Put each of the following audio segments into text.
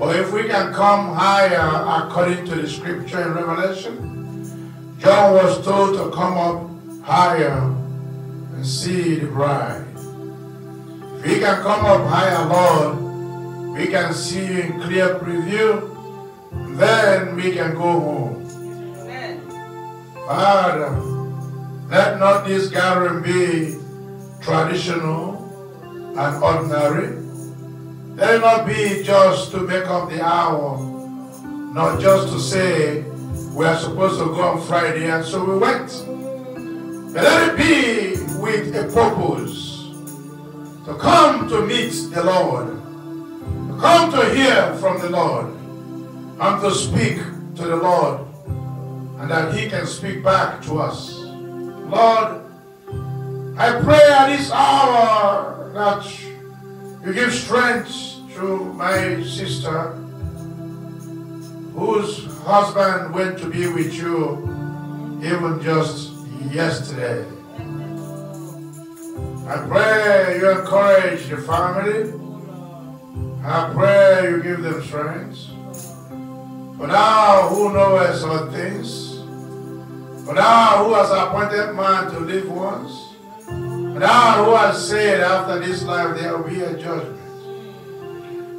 For if we can come higher according to the scripture in Revelation, John was told to come up higher and see the bride. If we can come up higher, Lord, we can see you in clear preview, then we can go home. Father, let not this gathering be traditional and ordinary. Let it not be just to make up the hour, not just to say we are supposed to go on Friday and so we went. But let it be with a purpose to come to meet the Lord, to come to hear from the Lord, and to speak to the Lord and that he can speak back to us. Lord, I pray at this hour that you give strength to my sister whose husband went to be with you even just yesterday. I pray you encourage the family. I pray you give them strength. For thou who knowest all things, for thou who has appointed man to live once, for thou who has said after this life there will be a judgment.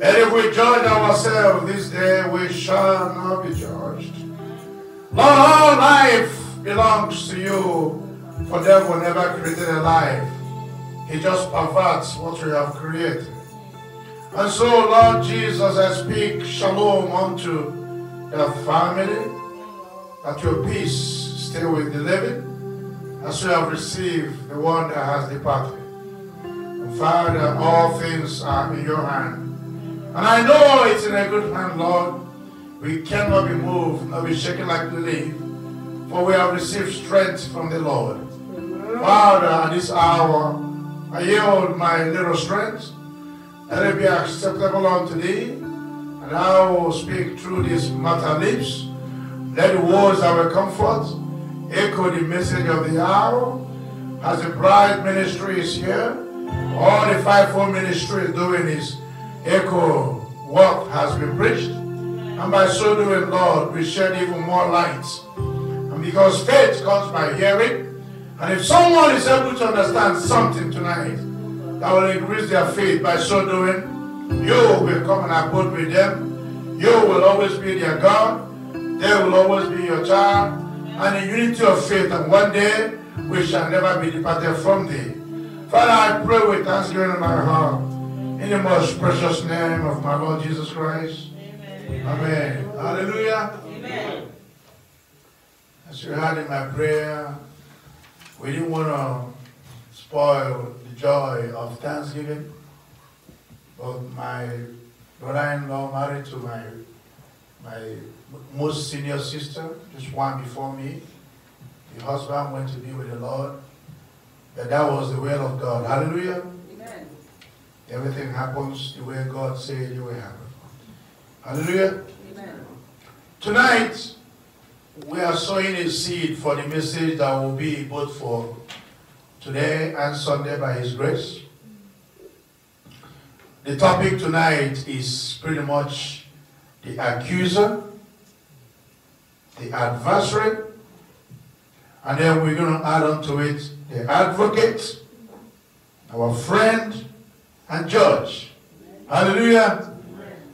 And if we judge ourselves this day, we shall not be judged. Lord, all life belongs to you, for devil never created a life. He just perverts what we have created. And so, Lord Jesus, I speak shalom unto the family, that your peace stay with the living, as you have received the one that has departed. Father, all things are in your hand. And I know it's in a good hand, Lord. We cannot be moved, nor be shaken like the leaf, for we have received strength from the Lord. Father, at this hour, I yield my little strength. Let it be acceptable unto thee. And I will speak through these matter lips. Let the words that will comfort echo the message of the hour. As the bride ministry is here, all the fivefold ministry is doing is echo what has been preached. And by so doing, Lord, we shed even more light. And because faith comes by hearing, and if someone is able to understand something tonight that will increase their faith by so doing, you will come and abode with them. You will always be their God. They will always be your child. And in unity of faith, and one day we shall never be departed from thee. Father, I pray with thanksgiving in my heart. In the most precious name of my Lord Jesus Christ. Amen. Hallelujah. Amen. As you heard in my prayer, we didn't want to spoil the joy of Thanksgiving. But my brother-in-law married to my my most senior sister, just one before me. The husband went to be with the Lord. But that was the will of God. Hallelujah. Everything happens the way God said it will happen. Hallelujah. Amen. Tonight, we are sowing a seed for the message that will be both for today and Sunday by His grace. The topic tonight is pretty much the accuser, the adversary, and then we're going to add on to it the advocate, our friend, and judge. Hallelujah.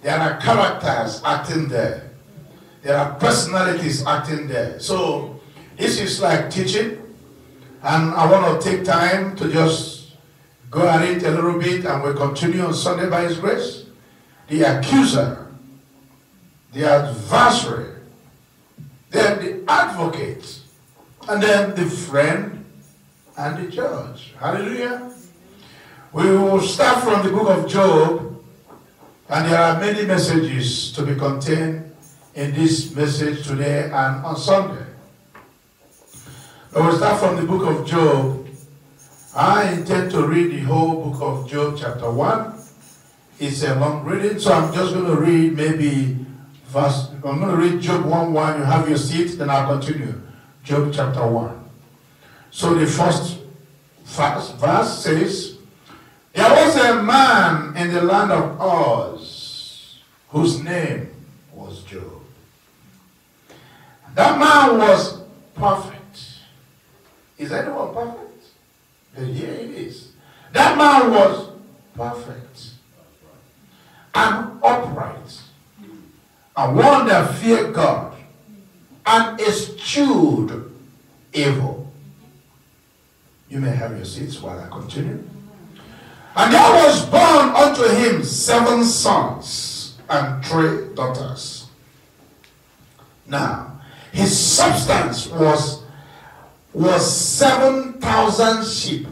There are characters acting there. There are personalities acting there. So this is like teaching. And I want to take time to just go at it a little bit and we'll continue on Sunday by His grace. The accuser, the adversary, then the advocate, and then the friend and the judge. Hallelujah. We will start from the book of Job, and there are many messages to be contained in this message today and on Sunday. We will start from the book of Job. I intend to read the whole book of Job, chapter 1. It's a long reading, so I'm just going to read maybe verse. I'm going to read Job 1 1. You have your seat, then I'll continue. Job chapter 1. So the first verse, verse says, There was a man in the land of Uz whose name was Job. That man was perfect. Is anyone perfect? Then here it is. That man was perfect and upright, and one that feared God and eschewed evil. You may have your seats while I continue. And there was born unto him seven sons and three daughters. Now, his substance was was 7,000 sheep.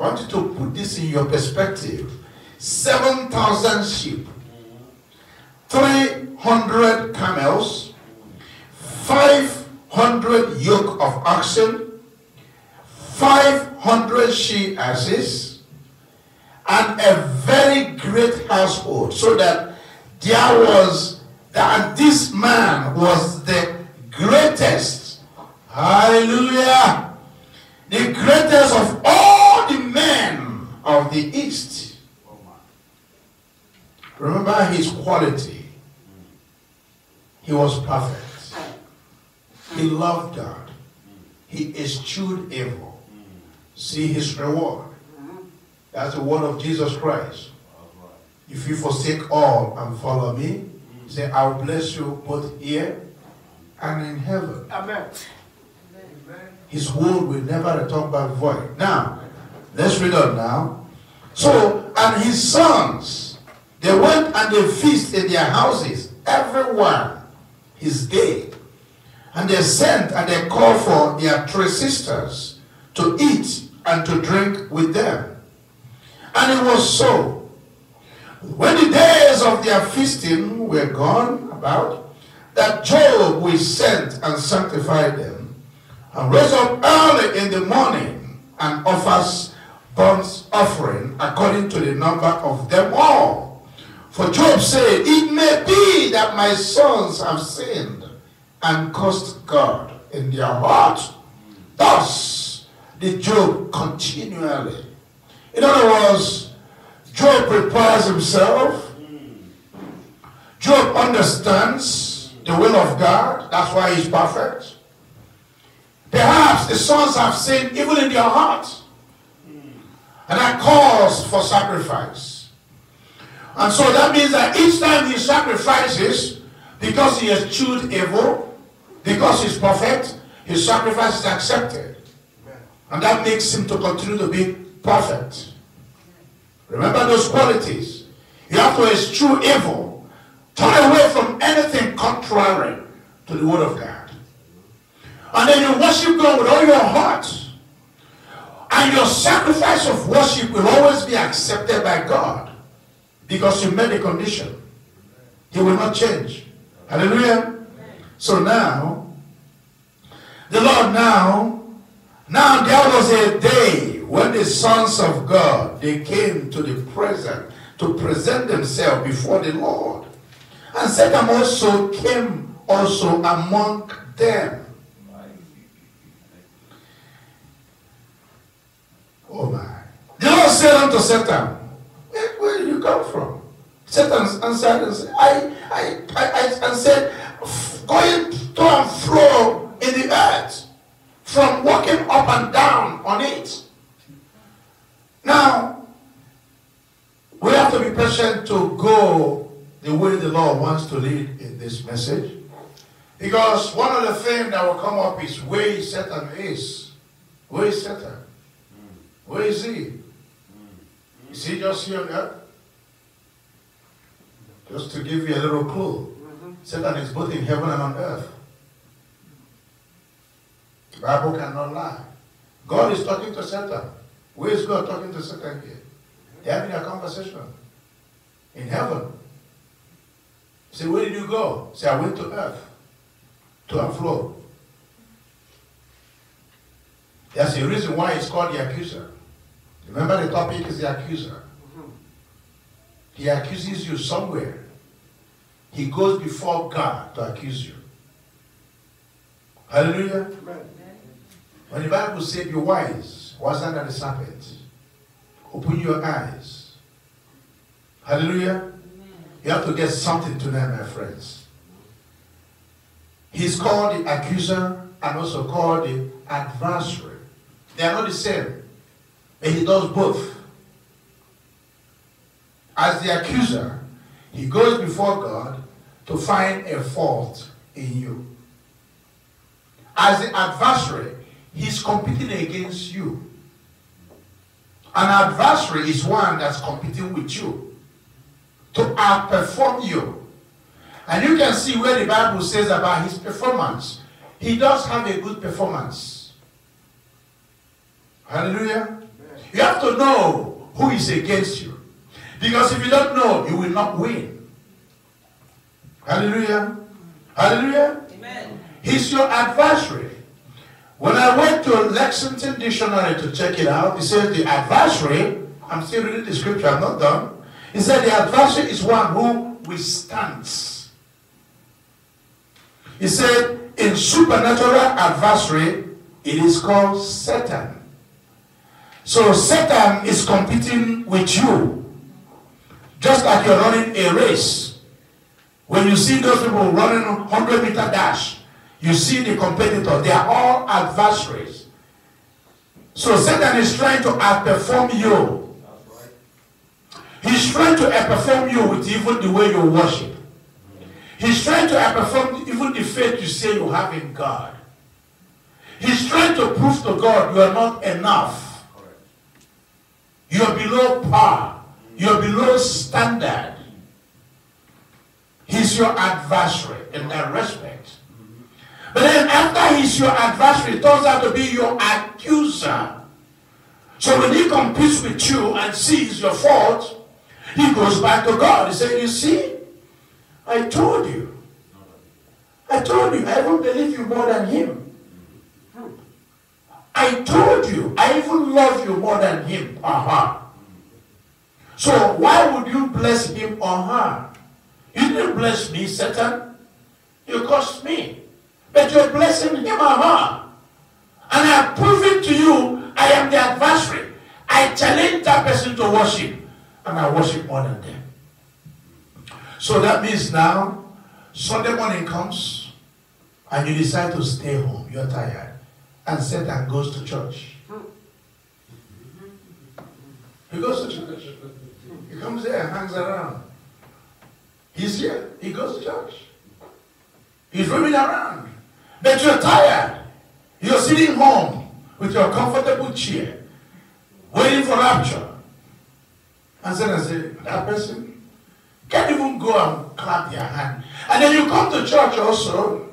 I want you to put this in your perspective. 7,000 sheep, 300 camels, 500 yoke of oxen, 500 she asses, and a very great household. So that there was, that this man was the greatest. Hallelujah. The greatest of all the men of the East. Remember his quality. He was perfect. He loved God. He eschewed evil. See his reward. That's the word of Jesus Christ. If you forsake all and follow me, say, I'll bless you both here and in heaven. Amen. His word will never return back void. Now, let's read on now. So, and his sons, they went and they feast in their houses, everyone his day. And they sent and they called for their three sisters to eat and to drink with them. And it was so. When the days of their feasting were gone about, that Job we sent and sanctified them, and rose up early in the morning and offers burnt offering according to the number of them all. For Job said, It may be that my sons have sinned and cursed God in their heart. Thus did Job continually. In other words, Job prepares himself. Job understands the will of God. That's why he's perfect. Perhaps the sons have sinned even in their heart. And that calls for sacrifice. And so that means that each time he sacrifices, because he has chewed evil, because he's perfect, his sacrifice is accepted. And that makes him to continue to be perfect. Remember those qualities. You have to eschew evil. Turn away from anything contrary to the word of God. And then you worship God with all your heart. And your sacrifice of worship will always be accepted by God. Because you made a condition. He will not change. Hallelujah. So now, the Lord now, now there was a day when the sons of God, they came to the present to present themselves before the Lord. And Satan also came also among them. Oh my. The Lord said unto Satan, where, where did you come from? Satan answered and said, I, I, I, I and said, going to and fro in the earth, from walking up and down on it. Now, we have to be patient to go the way the Lord wants to lead in this message. Because one of the things that will come up is where Satan is. Where is Satan? Where is he? Is he just here on earth? Just to give you a little clue. Mm-hmm. Satan is both in heaven and on earth. The Bible cannot lie. God is talking to Satan. Where is God talking to Satan here? They're having a conversation in heaven. Say, where did you go? Say, I went to earth to and fro. There's a reason why it's called the accuser. Remember the topic is the accuser. He accuses you somewhere. He goes before God to accuse you. Hallelujah. When the Bible said, Be wise, was under the serpent. Open your eyes. Hallelujah. You have to get something tonight, my friends. He's called the accuser and also called the adversary. They are not the same. But he does both. As the accuser, he goes before God to find a fault in you. As the adversary, he's competing against you. An adversary is one that's competing with you to outperform you. And you can see where the Bible says about his performance. He does have a good performance. Hallelujah. You have to know who is against you. Because if you don't know, you will not win. Hallelujah. Hallelujah. Amen. He's your adversary. When I went to Lexington Dictionary to check it out, it says the adversary, I'm still reading the scripture, I'm not done. It said the adversary is one who withstands. He said in supernatural adversary, it is called Satan. So Satan is competing with you. Just like you're running a race. When you see those people running 100 meter dash, you see the competitor. They are all adversaries. So Satan is trying to outperform you. He's trying to outperform you with even the way you worship. He's trying to outperform even the faith you say you have in God. He's trying to prove to God you are not enough. You're below par. You're below standard. He's your adversary in that respect. But then after he's your adversary, turns out to be your accuser. So when he competes with you and sees your fault, he goes back to God. He says, You see, I told you. I told you, I even believe you more than him. I told you, I even love you more than him or her. So why would you bless him or her? You didn't bless me, Satan. You cursed me. But you're blessing him or her. And I've proven to you I am the adversary. I challenge that person to worship. And I worship more than them. So that means now, Sunday morning comes and you decide to stay home. You're tired. And Satan goes to church. He goes to church. He comes there hangs around. He's here. He goes to church. He's roaming around. But you're tired. You're sitting home with your comfortable chair, waiting for rapture. And then I say, that person can't even go and clap their hand. And then you come to church also.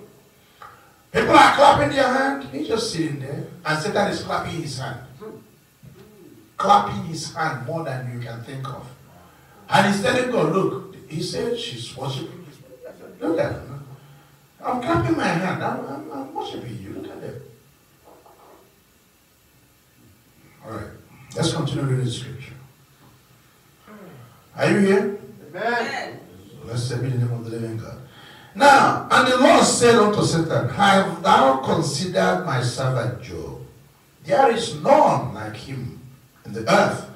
People are clapping their hand. He's just sitting there. And Satan is clapping his hand. Clapping his hand more than you can think of. And he's telling God, look, he said she's worshiping Look at her. I'm clapping my hand. I'm, I'm, I'm worshiping you. Look at them. All right. Let's continue reading the scripture. Are you here? Amen. Blessed be the name of the living God. Now, and the Lord said unto Satan, Have thou considered my servant Job? There is none like him in the earth.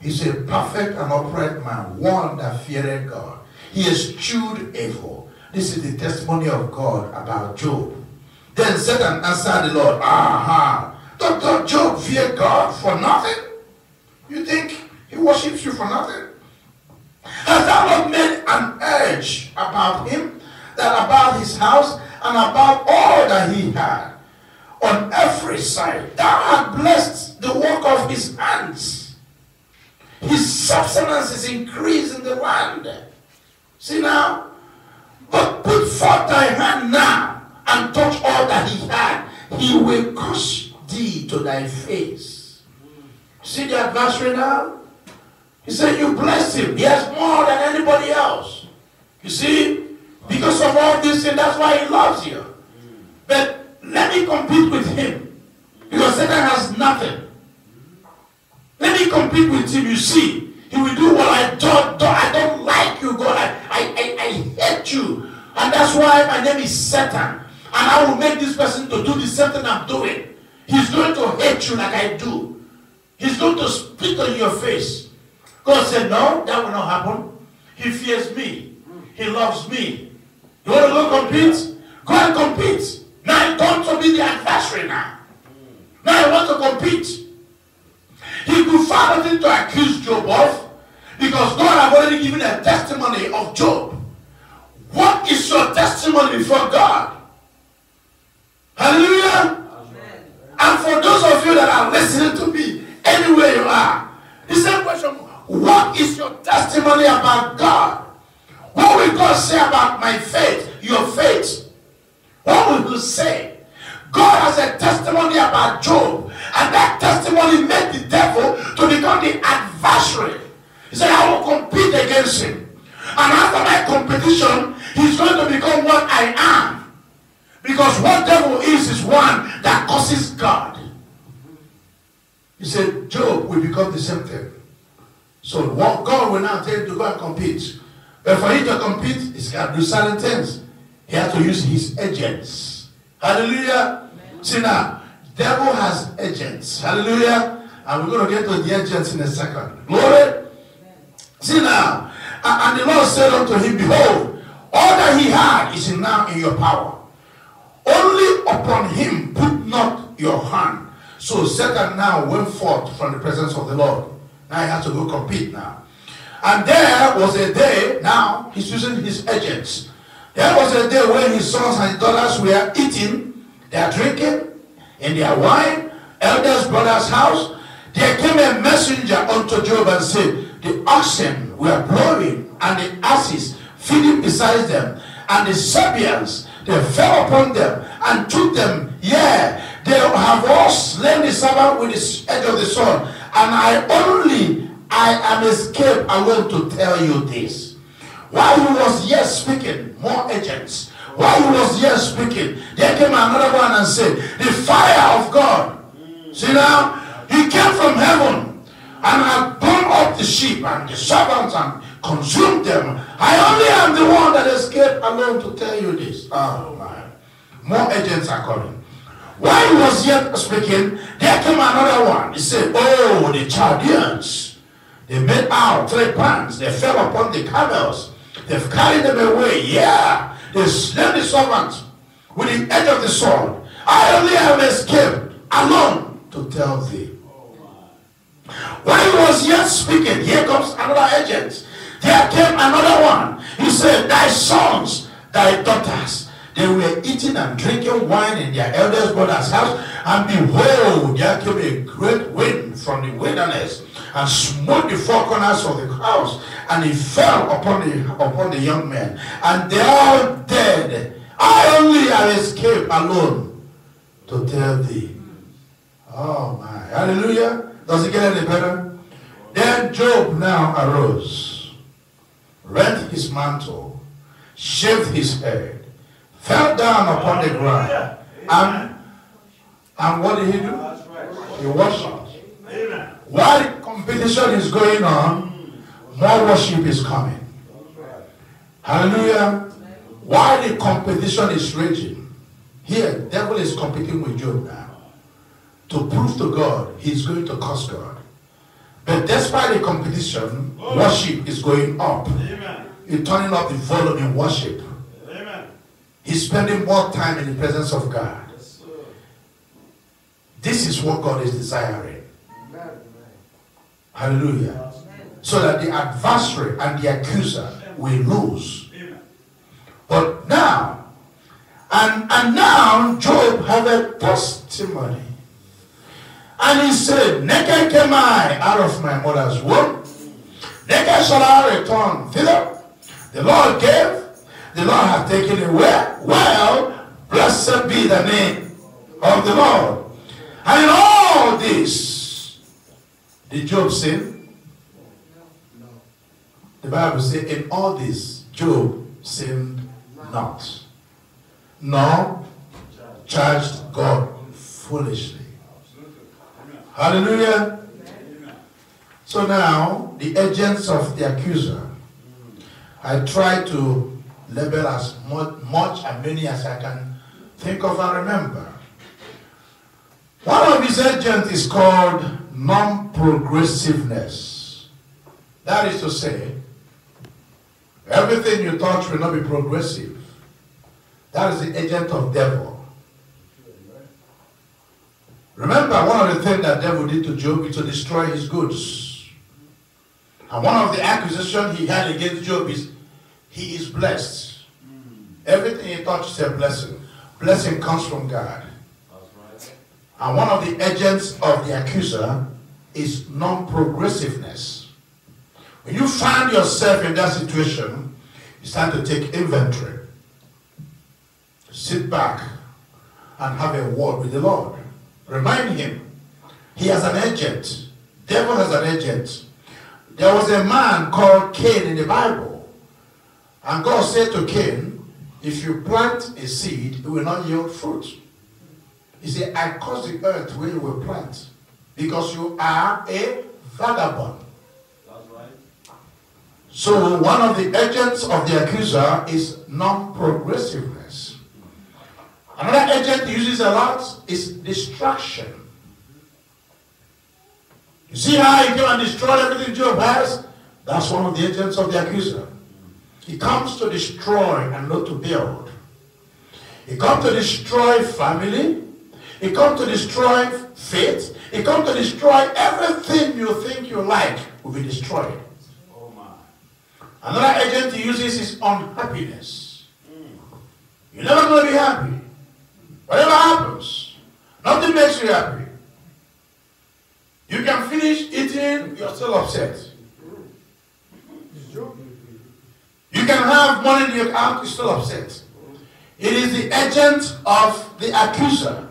He's a perfect and upright man, one that feared God. He eschewed evil. This is the testimony of God about Job. Then Satan answered the Lord, Aha, doth not Job fear God for nothing? You think he worships you for nothing? Has thou not made an edge about him, that about his house, and about all that he had? On every side, thou hast blessed the work of his hands. His substance is increased in the land. See now? Forth thy hand now and touch all that he had. He will curse thee to thy face. See the adversary now? He said, You blessed him. He has more than anybody else. You see? Because of all this, and that's why he loves you. But let me compete with him. Because Satan has nothing. Let me compete with him. You see, he will do what I don't, don't I don't like you, God. I, I, I, I hate you. And that's why my name is Satan. And I will make this person to do the same thing I'm doing. He's going to hate you like I do. He's going to spit on your face. God said, No, that will not happen. He fears me. He loves me. You want to go compete? Go and compete. Now don't to be the adversary now. Now I want to compete. He could find nothing to accuse Job of because God have already given a testimony of Job. What is your testimony before God? Hallelujah. And for those of you that are listening to me, anywhere you are, the same question what is your testimony about God? What will God say about my faith, your faith? What will He say? God has a testimony about Job, and that testimony made the devil to become the adversary. He said, I will compete against him. And after my competition, he's going to become what I am. Because what devil is, is one that causes God. He said, Job will become the same thing. So what God will now tell him to go and compete. But for him to compete, he's got to do certain things. He has to use his agents. Hallelujah. Amen. See now, devil has agents. Hallelujah. And we're going to get to the agents in a second. Glory. See now. And the Lord said unto him, Behold, all that he had is now in your power. Only upon him put not your hand. So Satan now went forth from the presence of the Lord. Now he has to go compete now. And there was a day, now he's using his agents. There was a day when his sons and daughters were eating, they are drinking in their wine, elders' brother's house. There came a messenger unto Job and said, The oxen were blowing, and the asses feeding beside them, and the Sabeans they fell upon them and took them. Yeah, they have all slain the servant with the edge of the sword, and I only I am escaped alone to tell you this. While he was yet speaking, more agents. While he was yet speaking, there came another one and said, The fire of God. See now, he came from heaven and had burned up the sheep and the servants and consumed them. I only am the one that escaped alone to tell you this. Oh my. More agents are coming. While he was yet speaking, there came another one. He said, Oh, the Chaldeans. They made out three plans. They fell upon the camels. They've carried them away. Yeah. They slain the servants with the edge of the sword. I only have escaped alone to tell thee. While he was yet speaking, here comes another agent. There came another one. He said, Thy sons, thy daughters, they were eating and drinking wine in their eldest brother's house, and behold, there came a great wind from the wilderness and smote the four corners of the house, and it fell upon the upon the young men, and they are dead. I only have escaped alone to tell thee. Oh my hallelujah. Does it get any better? Then Job now arose, rent his mantle, shaved his head, fell down upon the ground, and, and what did he do? He worshipped. While competition is going on, more worship is coming. Hallelujah. While the competition is raging, here, devil is competing with Job now. To prove to God, he's going to curse God. But despite the competition, worship is going up. He's turning up the volume in worship. He's spending more time in the presence of God. This is what God is desiring. Hallelujah. So that the adversary and the accuser will lose. But now, and, and now Job have a testimony. And he said, Naked came I out of my mother's womb. Naked shall I return thither. The Lord gave, the Lord hath taken away. Well, blessed be the name of the Lord. And in all this, Did Job sin? The Bible says, in all this, Job sinned not, nor charged God foolishly. Hallelujah. So now, the agents of the accuser, I try to label as much, and many as I can think of and remember. One of his agents is called non-progressiveness. That is to say, everything you touch will not be progressive. That is the agent of devil. Remember, one of the things that devil did to Job is to destroy his goods. And one of the accusations he had against Job is he is blessed. Hmm. Everything he touches is a blessing. Blessing comes from God. And one of the agents of the accuser is non-progressiveness. When you find yourself in that situation, it's time to take inventory. Sit back and have a word with the Lord. Remind him he has an agent. Devil has an agent. There was a man called Cain in the Bible. And God said to Cain, if you plant a seed, it will not yield fruit. He said, I cause the earth where you will plant because you are a vagabond. That's right. So one of the agents of the accuser is non-progressiveness. Another agent uses a lot is distraction. You see how he came and destroyed everything Job has? That's one of the agents of the accuser. He comes to destroy and not to build. He comes to destroy family. He comes to destroy faith. He comes to destroy everything you think you like will be destroyed. Oh my. Another agent he uses is unhappiness. You're never going to be happy. Whatever happens, nothing makes you happy. You can finish eating, you're still upset. You can have money in your account, you're still upset. It is the agent of the accuser.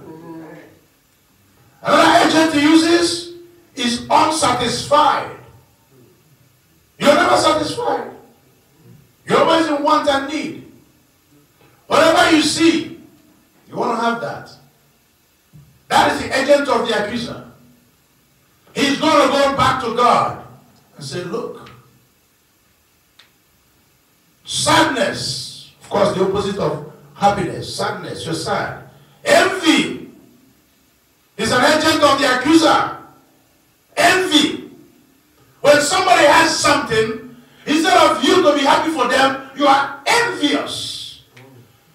Another agent he uses is unsatisfied. You're never satisfied. You're always in want and need. Whatever you see, you want to have that. That is the agent of the accuser. He's going to go back to God and say, Look, sadness, of course, the opposite of happiness, sadness, you're sad. Envy is an agent of the accuser. Envy. When somebody has something, instead of you to be happy for them, you are envious.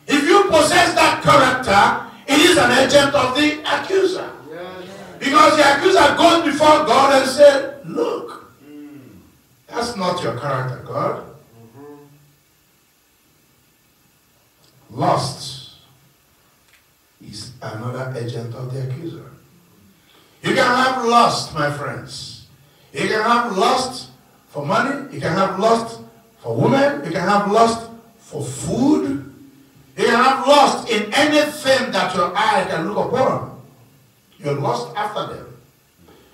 If you possess that character, it is an agent of the accuser. Because the accuser goes before God and said, Look, hmm. that's not your character, God. Mm-hmm. Lust is another agent of the accuser. You can have lust, my friends. You can have lust for money. You can have lust for women. You can have lust for food. You can have lust in anything that your eye can look upon. You're lust after them.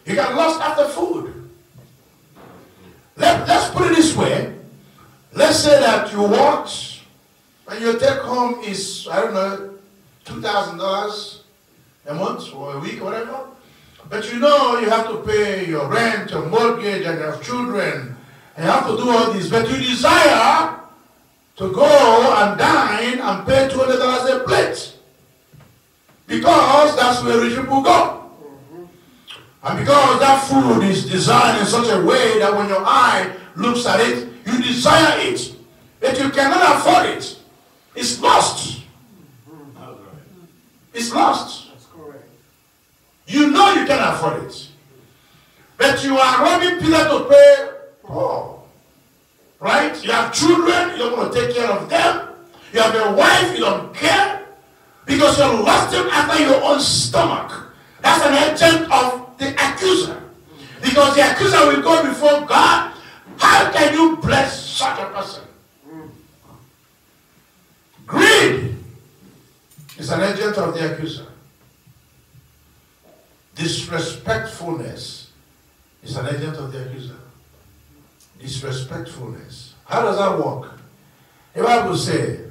You can lust after food. Let, let's put it this way. Let's say that you watch and your take home is, I don't know, $2,000 a month or a week or whatever. But you know you have to pay your rent, your mortgage, and your children. And you have to do all this. But you desire to go and dine and pay $200 a plate. Because that's where rich people go. And because that food is designed in such a way that when your eye looks at it, you desire it. But you cannot afford it. It's lost. It's lost. That's correct. You know you can afford it. But you are robbing Peter to pay Paul. Right? You have children, you don't want to take care of them. You have a wife, you don't care. Because you're lusting after your own stomach. That's an agent of the accuser. Because the accuser will go before God. How can you bless such a person? Greed is an agent of the accuser. Disrespectfulness is an agent of the accuser. Disrespectfulness. How does that work? The Bible says,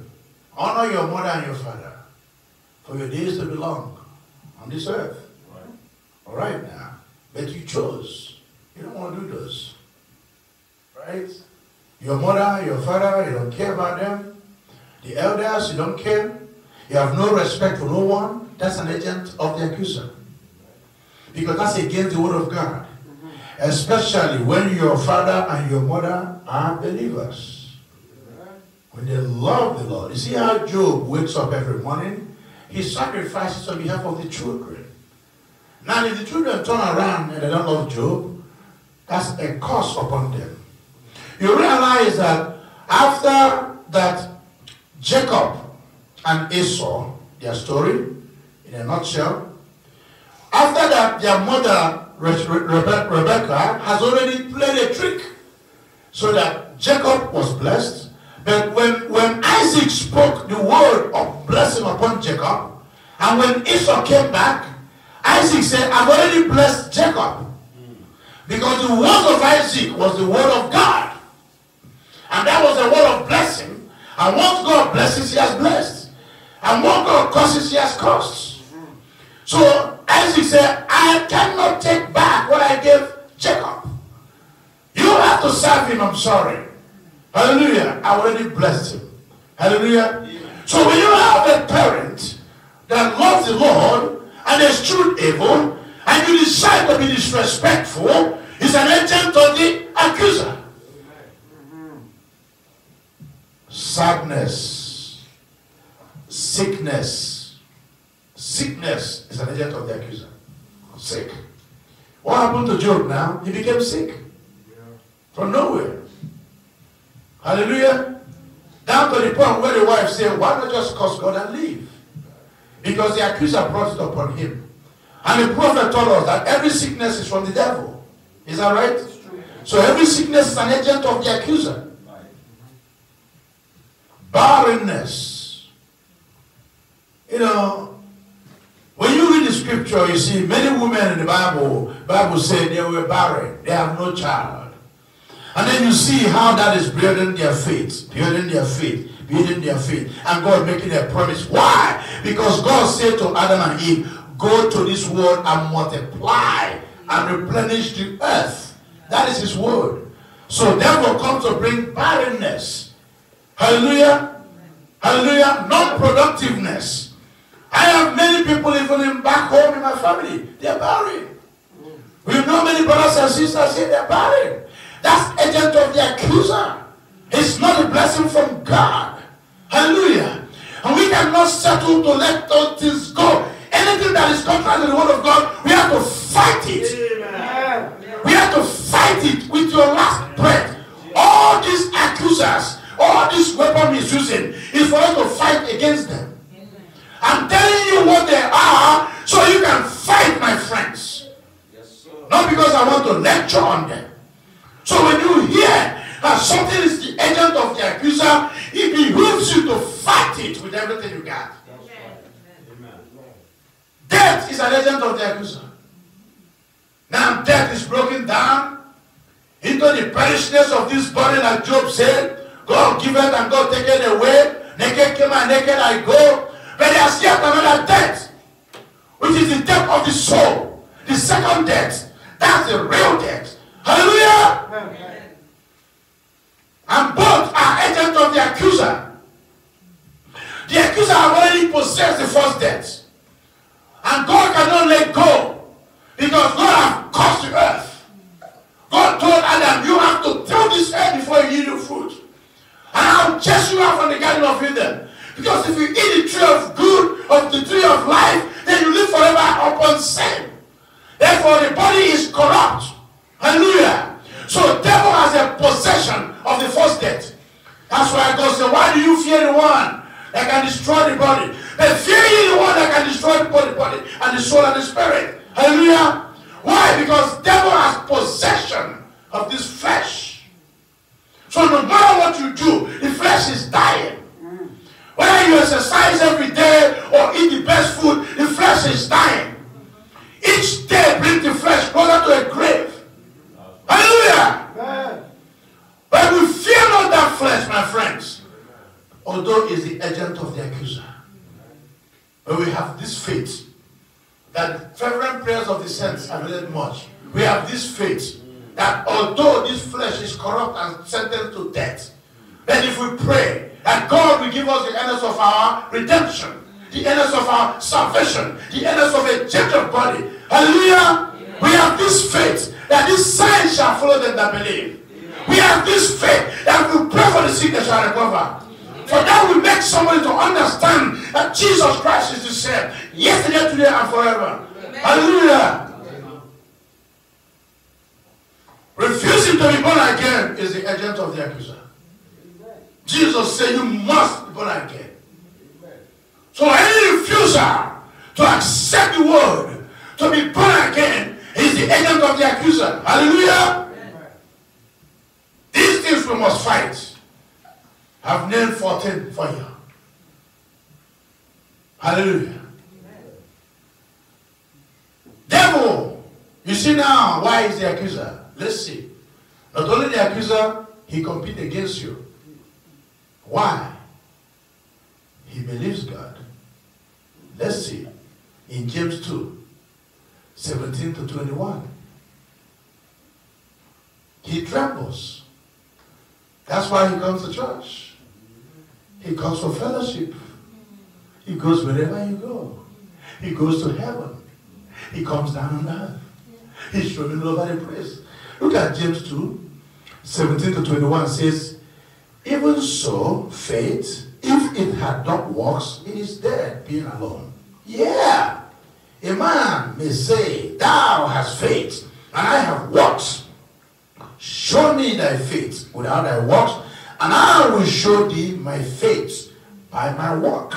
honor your mother and your father, for your days to be long on this earth. Right. All right now. But you chose. You don't want to do this. Right? Your mother, your father, you don't care about them. The elders, you don't care. You have no respect for no one. That's an agent of the accuser. Because that's against the word of God. Mm-hmm. Especially when your father and your mother are believers. When they love the Lord. You see how Job wakes up every morning? He sacrifices on behalf of the children. Now, if the children turn around and they don't love Job, that's a curse upon them. You realize that after that, Jacob and Esau, their story, in a nutshell, after that, their mother, Re- Rebe- Rebecca, has already played a trick so that Jacob was blessed. But when, when Isaac spoke the word of blessing upon Jacob, and when Esau came back, Isaac said, I've already blessed Jacob. Because the word of Isaac was the word of God. And that was a word of blessing. And once God blesses, he has blessed. And once God curses, he has cursed. So Isaac said, I cannot take back what I gave Jacob. You have to serve him, I'm sorry. Hallelujah. I already blessed him. Hallelujah. So when you have a parent that loves the Lord and is eschews evil, and you decide to be disrespectful, is an agent of the accuser. Sadness, sickness, sickness is an agent of the accuser. Sick. What happened to Job now? He became sick from nowhere. Hallelujah. Down to the point where the wife said, Why not just curse God and leave? Because the accuser brought it upon him. And the prophet told us that every sickness is from the devil. Is that right? So every sickness is an agent of the accuser. Right. Barrenness. You know, when you read the scripture, you see many women in the Bible, Bible said they were barren, they have no child. And then you see how that is building their faith, building their faith, building their faith, and God making a promise. Why? Because God said to Adam and Eve, Go to this world and multiply and replenish the earth. That is His word. So devil comes to bring barrenness. Hallelujah. Hallelujah. Non-productiveness. I have many people even in back home in my family. They're barren. We know many brothers and sisters here, they're barren. That's agent of the accuser. It's not a blessing from God. Hallelujah. And we cannot settle to let those things go. Anything that is contrary to the word of God, we have to fight it. Amen. We have to fight it with your last breath. All these accusers, all this weapon is using is for us to fight against them. I'm telling you what they are so you can fight, my friends. Yes, sir. Not because I want to lecture on them. So when you hear that something is the agent of the accuser, it behooves you to fight it with everything you got. Death is an agent of the accuser. Now death is broken down into the perishness of this body, like Job said. God giveth and God taketh away. Naked came and naked I go. But there's yet another death, which is the death of the soul. The second death. That's the real death. Hallelujah. And both are agents of the accuser. The accuser already possessed the first death. And God cannot let go because God has cursed the earth. God told Adam, you have to till this earth before you eat the fruit. And I'll chase you out from the Garden of Eden. Because if you eat the tree of good, of the tree of life, then you live forever upon sin. Therefore, the body is corrupt. Hallelujah. So devil has a possession of the first death. That's why God said, why do you fear the one that can destroy the body? But fear ye the one that can destroy the body, body and the soul and the spirit. Hallelujah. Why? Because devil has possession of this flesh. So no matter what you do, the flesh is dying. Whether you exercise every day or eat the best food, the flesh is dying. Each day brings the flesh closer to a grave. Hallelujah. But we fear not that flesh, my friends, although is the agent of the accuser. But we have this faith that fervent prayers of the saints have led much. We have this faith that although this flesh is corrupt and sentenced to death, that if we pray that God will give us the earnest of our redemption, the earnest of our salvation, the earnest of a change of body, hallelujah, we have this faith that this sign shall follow them that believe. We have this faith that we pray for the sick they shall recover. For that will make somebody to understand that Jesus Christ is the same yesterday, today, and forever. Hallelujah. Refusing to be born again is the agent of the accuser. Jesus said you must be born again. So any refusal to accept the word, to be born again, is the agent of the accuser. Hallelujah. These things we must fight. I've named 14 for you. Hallelujah. Devil, you see now why is the accuser? Let's see. Not only the accuser, he compete against you. Why? He believes God. Let's see. In James 2, 17 to 21. He trembles. That's why he comes to church. He comes for fellowship. He goes wherever you go. He goes to heaven. He comes down on earth. He's all over the place. Look at James 2, 17 to 21 says, Even so, faith, if it had not works, it is dead, being alone. Yeah. A man may say, Thou hast faith, and I have works. Show me thy faith without thy works, and I will show thee my faith by my work.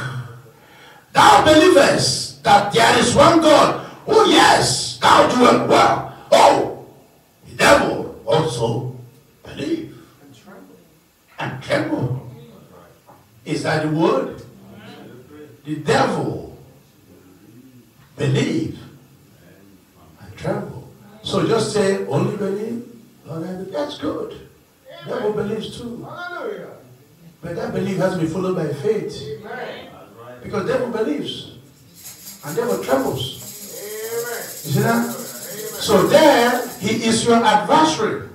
Thou believest that there is one God. Oh, yes, thou doest well. Oh, the devil also believe and tremble. Is that the word? The devil believe and tremble. So just say, only believe, That's good. Devil believes too. But that belief has to be followed by faith. Because devil believes. And devil trembles. You see that? So there, he is your adversary.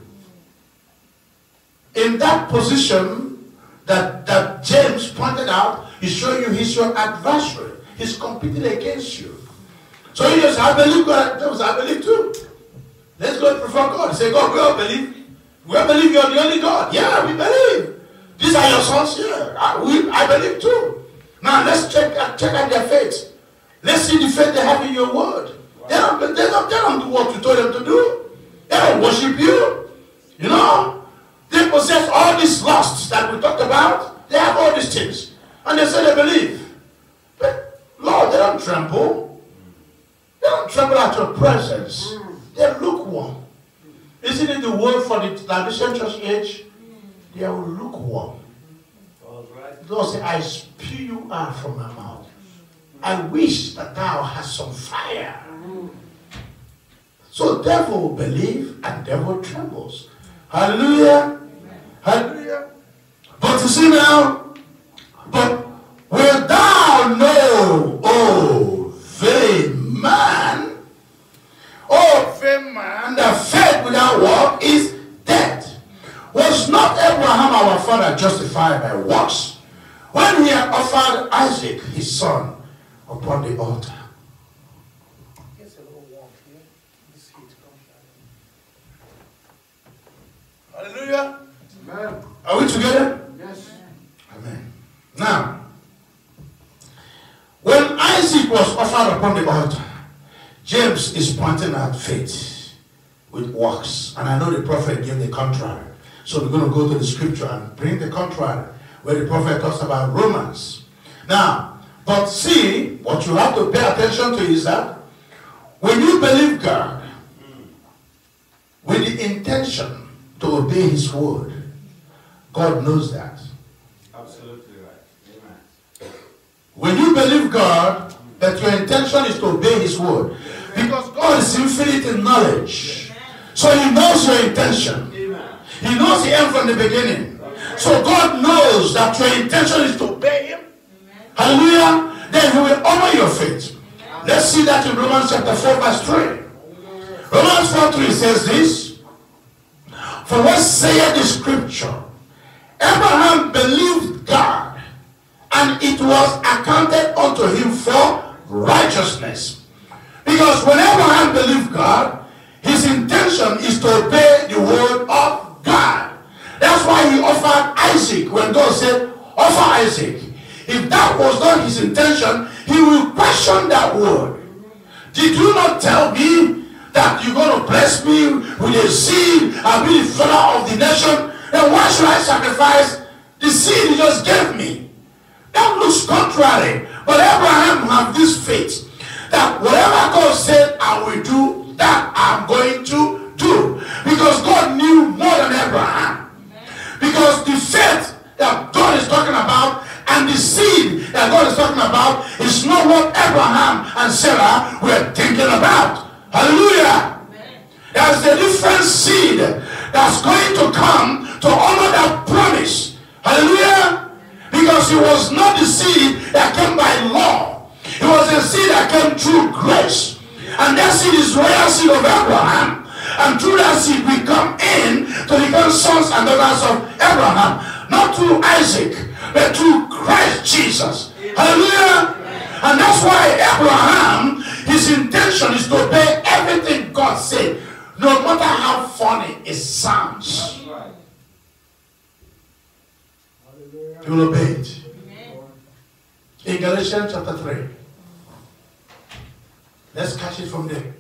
In that position that, that James pointed out, he's showing you he's your adversary. He's competing against you. So he just, I believe God. Devil I believe too. Let's go before God. Say, God, we all believe. We believe you're the only God. Yeah, we believe. These are your sons here. I, I believe too. Now let's check, uh, check out their faith. Let's see the faith they have in your word. They don't, they, don't, they don't do what you told them to do. They don't worship you. You know? They possess all these lusts that we talked about. They have all these things. And they say they believe. But Lord, they don't tremble. They don't tremble at your presence. Mm. They're lukewarm. Isn't it the word for the Laodicean church age? They are lukewarm. Lord say, I spew you out from my mouth. I wish that thou hast some fire. So devil believe and devil trembles. Hallelujah. Hallelujah. But you see now, justified by works when he had offered Isaac his son upon the altar? Hallelujah. Amen. Are we together? Yes. Amen. Now, when Isaac was offered upon the altar, James is pointing out faith with works. And I know the prophet gave the contrary. So we're going to go to the scripture and bring the contrary, where the prophet talks about Romans. Now, but see, what you have to pay attention to is that when you believe God with the intention to obey His word, God knows that. Absolutely right. Amen. When you believe God, that your intention is to obey His word, because God is infinite in knowledge, so He knows your intention. He knows the end from the beginning. So God knows that your intention is to obey Him. Hallelujah. Then He will honor your faith. Let's see that in Romans chapter 4, verse 3. Romans 4 3 says this For what saith the scripture? Abraham believed God, and it was accounted unto him for righteousness. Because when Abraham believed God, his intention is to obey the word of God. That's why he offered Isaac when God said, Offer Isaac. If that was not his intention, he will question that word. Did you not tell me that you're going to bless me with a seed and be the father of the nation? Then why should I sacrifice the seed you just gave me? That looks contrary. But Abraham had this faith that whatever God said what Abraham and Sarah were thinking about. Hallelujah. There's a different seed that's going to come to honor that promise. Hallelujah. Because it was not the seed that came by law. It was a seed that came through grace. And that seed is royal seed of Abraham. And through that seed we come in to become sons and daughters of Abraham. Not through Isaac, but through Christ Jesus. Hallelujah. And that's why Abraham, his intention is to obey everything God said, no matter how funny it sounds. You will obey it. In Galatians chapter 3. Let's catch it from there.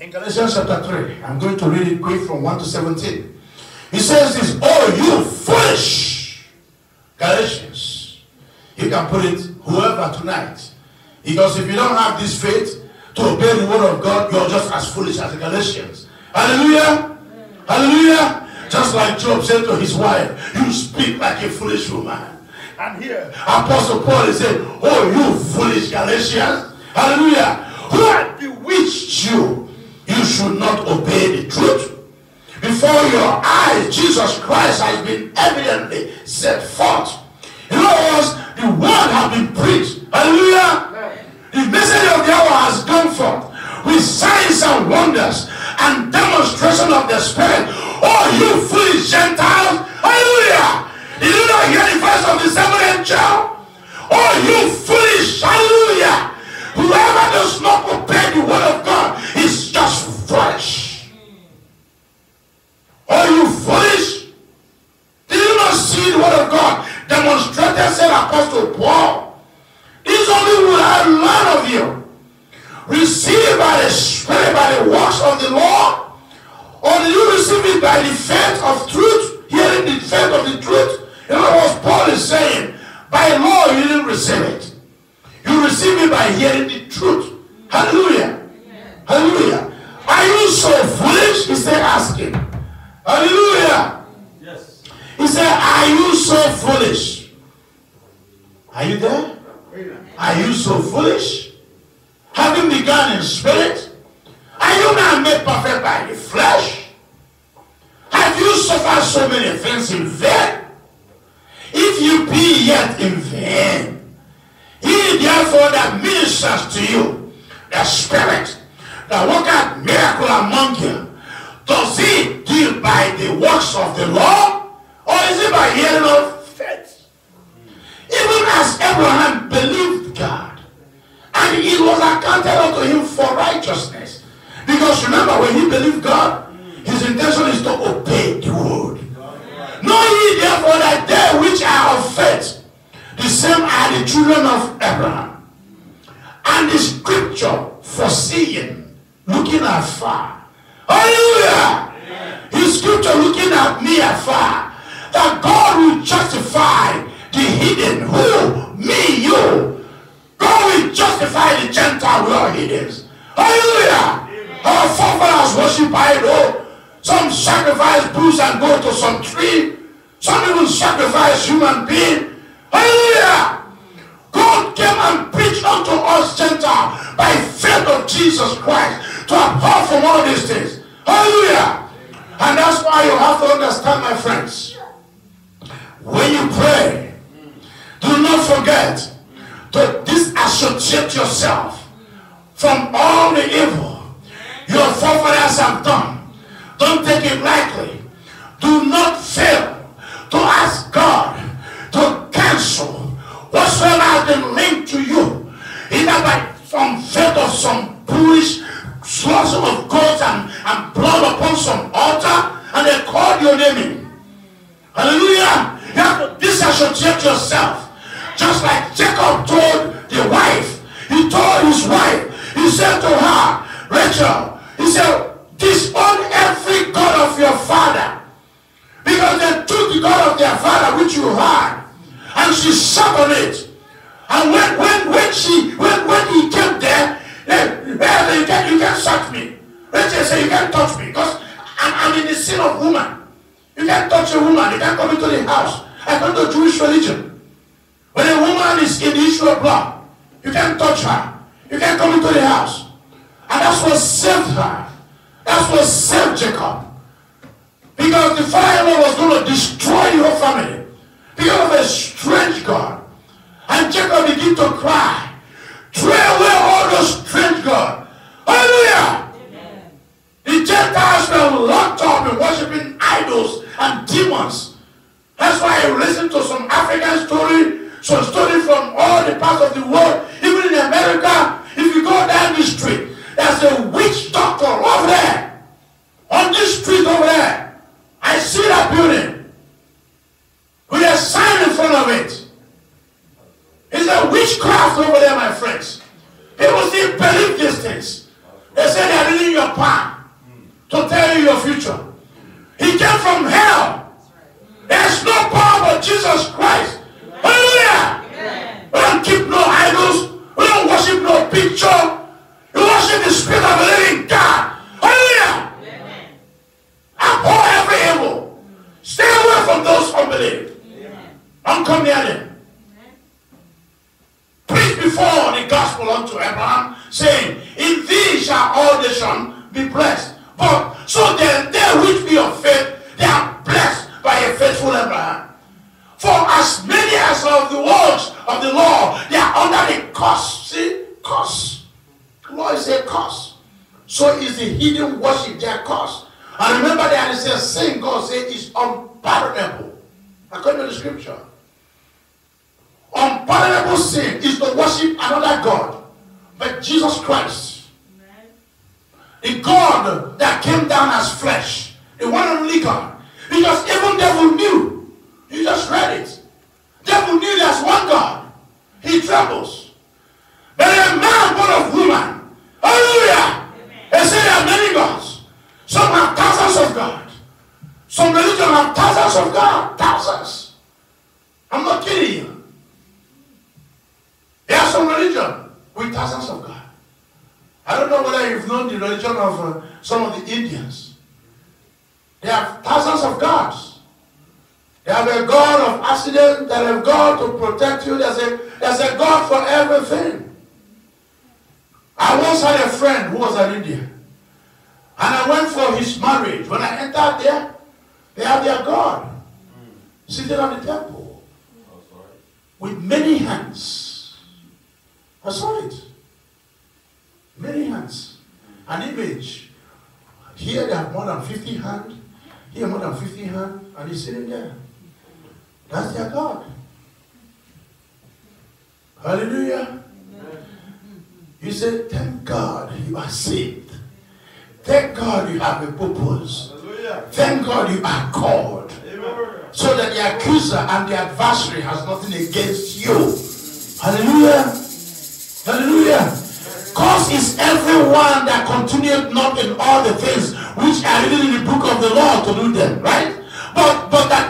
In Galatians chapter 3, I'm going to read it quick from 1 to 17. He says this, Oh, you foolish Galatians. You can put it whoever tonight. Because if you don't have this faith to obey the word of God, you're just as foolish as the Galatians. Hallelujah. Hallelujah. Just like Job said to his wife, You speak like a foolish woman. And here, Apostle Paul is saying, Oh, you foolish Galatians. Hallelujah. Who had bewitched you? You should not obey the truth. Before your eyes, Jesus Christ has been evidently set forth. In other words, the word has been preached. Hallelujah. The message of the hour has gone forth with signs and wonders and demonstration of the Spirit. Oh, you foolish Gentiles. Hallelujah. Did you not hear the voice of the seventh angel? Oh, you foolish. Hallelujah. Whoever does not obey the word of God is just foolish. Oh, you foolish. Did you not see the word of God demonstrated, said Apostle Paul? This only will I learn of you. Receive by the Spirit, by the works of the law, or did you receive it by the faith of truth, said to her, Rachel, he said, disown every God of your father. Because they took the God of their father which you had, and she on it. And when when when she when when he came there, then well, you can you can touch me. Rachel said you can't touch me because I'm, I'm in the sin of woman. You can't touch a woman, you can't come into the house. I come to Jewish religion. When a woman is in the issue of blood, you can't touch her. You can't come into the house. And that's what saved her. That's what saved Jacob. Because the father was going to destroy your family because of a strange God. And Jacob began to cry, Throw away all those strange gods. Hallelujah. The Gentiles were locked up in worshiping idols and demons. That's why I listen to some African story, some story from all the parts of the world, in America. If you go down the street, there's a witch doctor over there. On this street over there. I see that building. With a sign in front of it. It's a witchcraft over there, my friends. People still believe these things. They say they're reading your palm to tell you your future. He came from hell. There's no power but Jesus Christ. Hallelujah. We don't keep no idols. We don't worship no picture. We worship the Spirit of the living God. Hallelujah. Abhor every evil. Stay away from those unbelief. Don't come near them. Preach before the gospel unto Abraham, saying, In thee shall all nations be blessed. But so then they which be of faith, they are blessed by a faithful Abraham. For as many as of the words of the law, they are under the curse. See, curse. Law is a curse. So is the hidden worship their curse. And remember there is a saying God said is unpardonable. According to the scripture. Unpardonable sin is to worship another God. But Jesus Christ. The God that came down as flesh. The one only God. Because even devil knew. You just read it. Devil knew there's one God. He trembles. But a man born of woman. Hallelujah. They say there are many gods. Some have thousands of God. Some religions have thousands of God. Thousands. I'm not kidding you. There are some religion with thousands of God. I don't know whether you've known the religion of uh, some of the Indians. They have thousands of gods. They have a God of accident, have a God to protect you, there's a, there's a God for everything. I once had a friend who was an Indian. And I went for his marriage. When I entered there, they have their God sitting on the temple with many hands. I saw it. Many hands. An image. Here they have more than 50 hands. Here more than 50 hands. And he's sitting there. That's their God. Hallelujah. You say, thank God you are saved. Thank God you have a purpose. Hallelujah. Thank God you are called. Amen. So that the accuser and the adversary has nothing against you. Hallelujah. Hallelujah. Cause is everyone that continueth not in all the things which are written in the book of the law to do them, right? But but that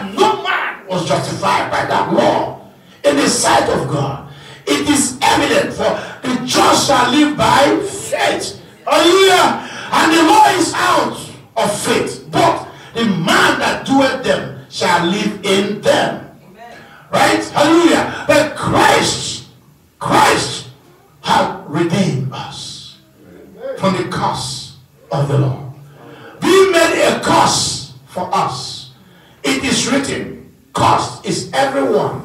was justified by that law in the sight of God. It is evident for the just shall live by faith. Hallelujah. And the law is out of faith. But the man that doeth them shall live in them. Right? Hallelujah. But Christ, Christ have redeemed us from the curse of the law. Being made a curse for us. It is written, cost is everyone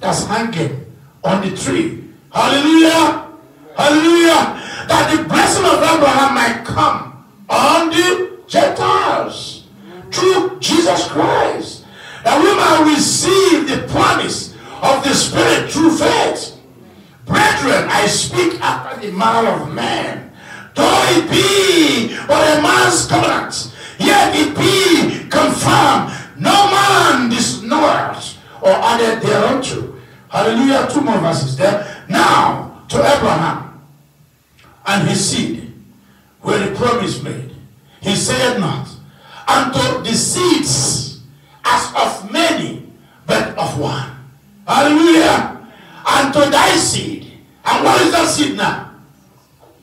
that's hanging on the tree. Hallelujah. Hallelujah. That the blessing of Abraham might come on the Gentiles through Jesus Christ. That we might receive the promise of the Spirit through faith. Brethren, I speak after the manner of man. Though it be but a man's covenant, yet it be confirmed. No man dishonours or added thereunto. Hallelujah. Two more verses there. Now to Abraham and his seed were the promise made. He said not unto the seeds as of many, but of one. Hallelujah. Unto thy seed. And what is that seed now?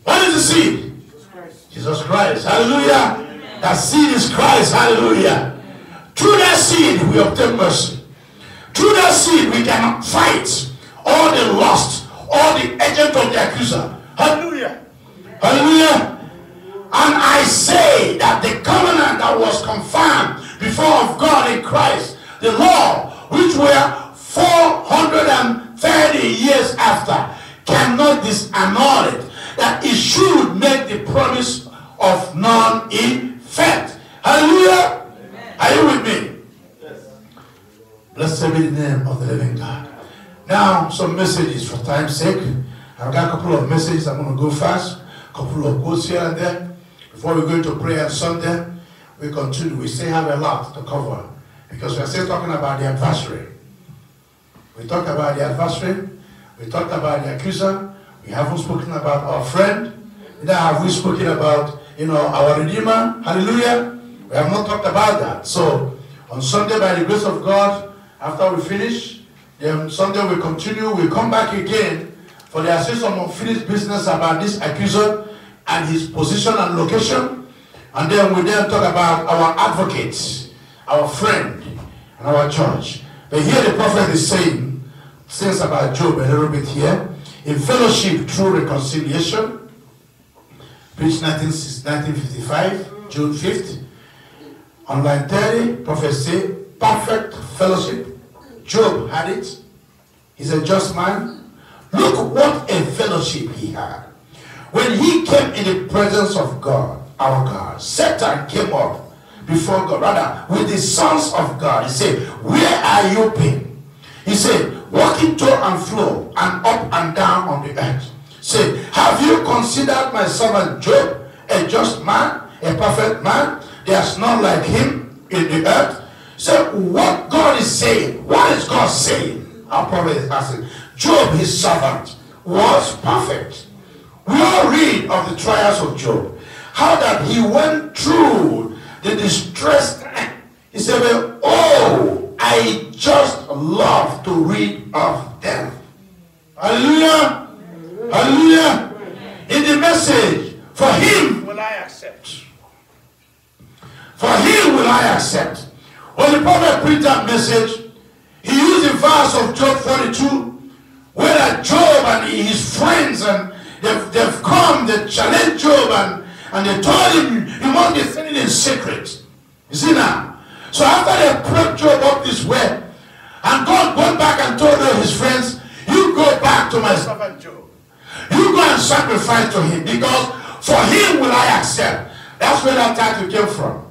What is the seed? Jesus Christ. Jesus Christ. Hallelujah. That seed is Christ. Hallelujah. Through that seed we obtain mercy. Through that seed we can fight all the lust, all the agent of the accuser. Hallelujah. Hallelujah. And I say that the covenant that was confirmed before of God in Christ, the law, which were 430 years after, cannot disannul it, that it should make the promise of non effect. Hallelujah. Are you with me? Yes. Blessed be the name of the living God. Now, some messages for time's sake. I've got a couple of messages. I'm going to go fast. A couple of quotes here and there. Before we go into prayer Sunday, we continue. We still have a lot to cover because we're still talking about the adversary. We talked about the adversary. We talked about the accuser. We haven't spoken about our friend. Now have we spoken about, you know, our Redeemer. Hallelujah. We have not talked about that. So, on Sunday, by the grace of God, after we finish, then Sunday we continue. We come back again for the are of unfinished business about this accuser and his position and location. And then we then talk about our advocates, our friend, and our church. But here the prophet is saying things about Job a little bit here. In fellowship through reconciliation, preached 1955, June 5th. On line 30, prophet say, perfect fellowship. Job had it. He's a just man. Look what a fellowship he had. When he came in the presence of God, our God, Satan came up before God, rather with the sons of God. He said, Where are you been? He said, Walking to and fro and up and down on the earth. Say, Have you considered my servant Job a just man, a perfect man? There's none like him in the earth. So, what God is saying, what is God saying? Our prophet is asking. Job, his servant, was perfect. We all read of the trials of Job. How that he went through the distress. He said, well, Oh, I just love to read of them. Hallelujah. Hallelujah. In the message, for him will I accept. For him will I accept. When the prophet preached that message, he used the verse of Job 42, where Job and his friends and they've, they've come, they challenged Job and, and they told him he must be sinning in secret. You see now? So after they brought Job up this way, and God went back and told his friends, you go back to my servant Job. You go and sacrifice to him because for him will I accept. That's where that title came from.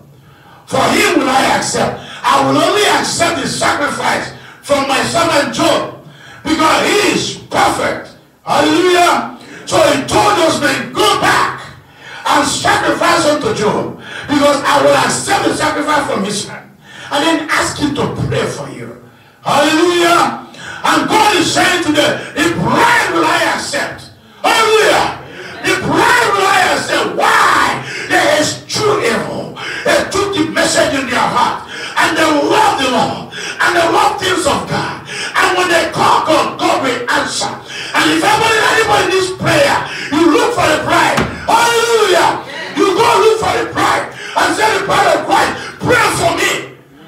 For him will I accept. I will only accept the sacrifice from my servant Job because he is perfect. Hallelujah. So he told us men, go back and sacrifice unto Job because I will accept the sacrifice from his hand and then ask him to pray for you. Hallelujah. And God is saying today, the bride will I accept. Hallelujah. The bride will I accept. Why? There is true evil. They took the message in their heart and they love the Lord and they love things of God. And when they call God, God will answer. And if anybody, anybody needs prayer, you look for the bride. Hallelujah. You go look for the bride and say the bride of Christ, pray for me.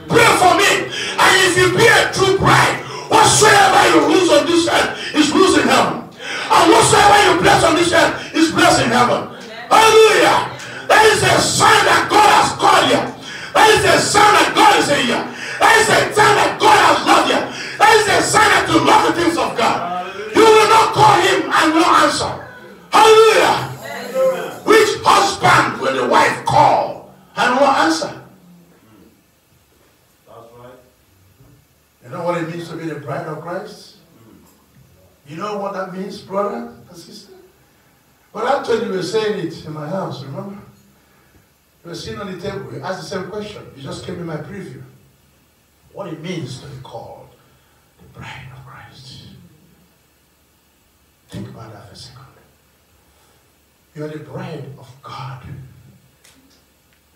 Pray for me. And if you be a true bride, whatsoever you lose on this earth is losing heaven. And whatsoever you bless on this earth is blessing heaven. Hallelujah. That is a sign that God has called you. That is a sign that God is in you. That is a sign that God has loved you. That is a sign that you love the things of God. You will not call him and no answer. Hallelujah. Which husband will the wife call and no answer? That's right. You know what it means to be the bride of Christ? You know what that means, brother and sister? Well, actually, we were saying it in my house, remember? You were sitting on the table, you asked the same question. You just came in my preview. What it means to be called the bride of Christ. Think about that for a second. You're the bride of God.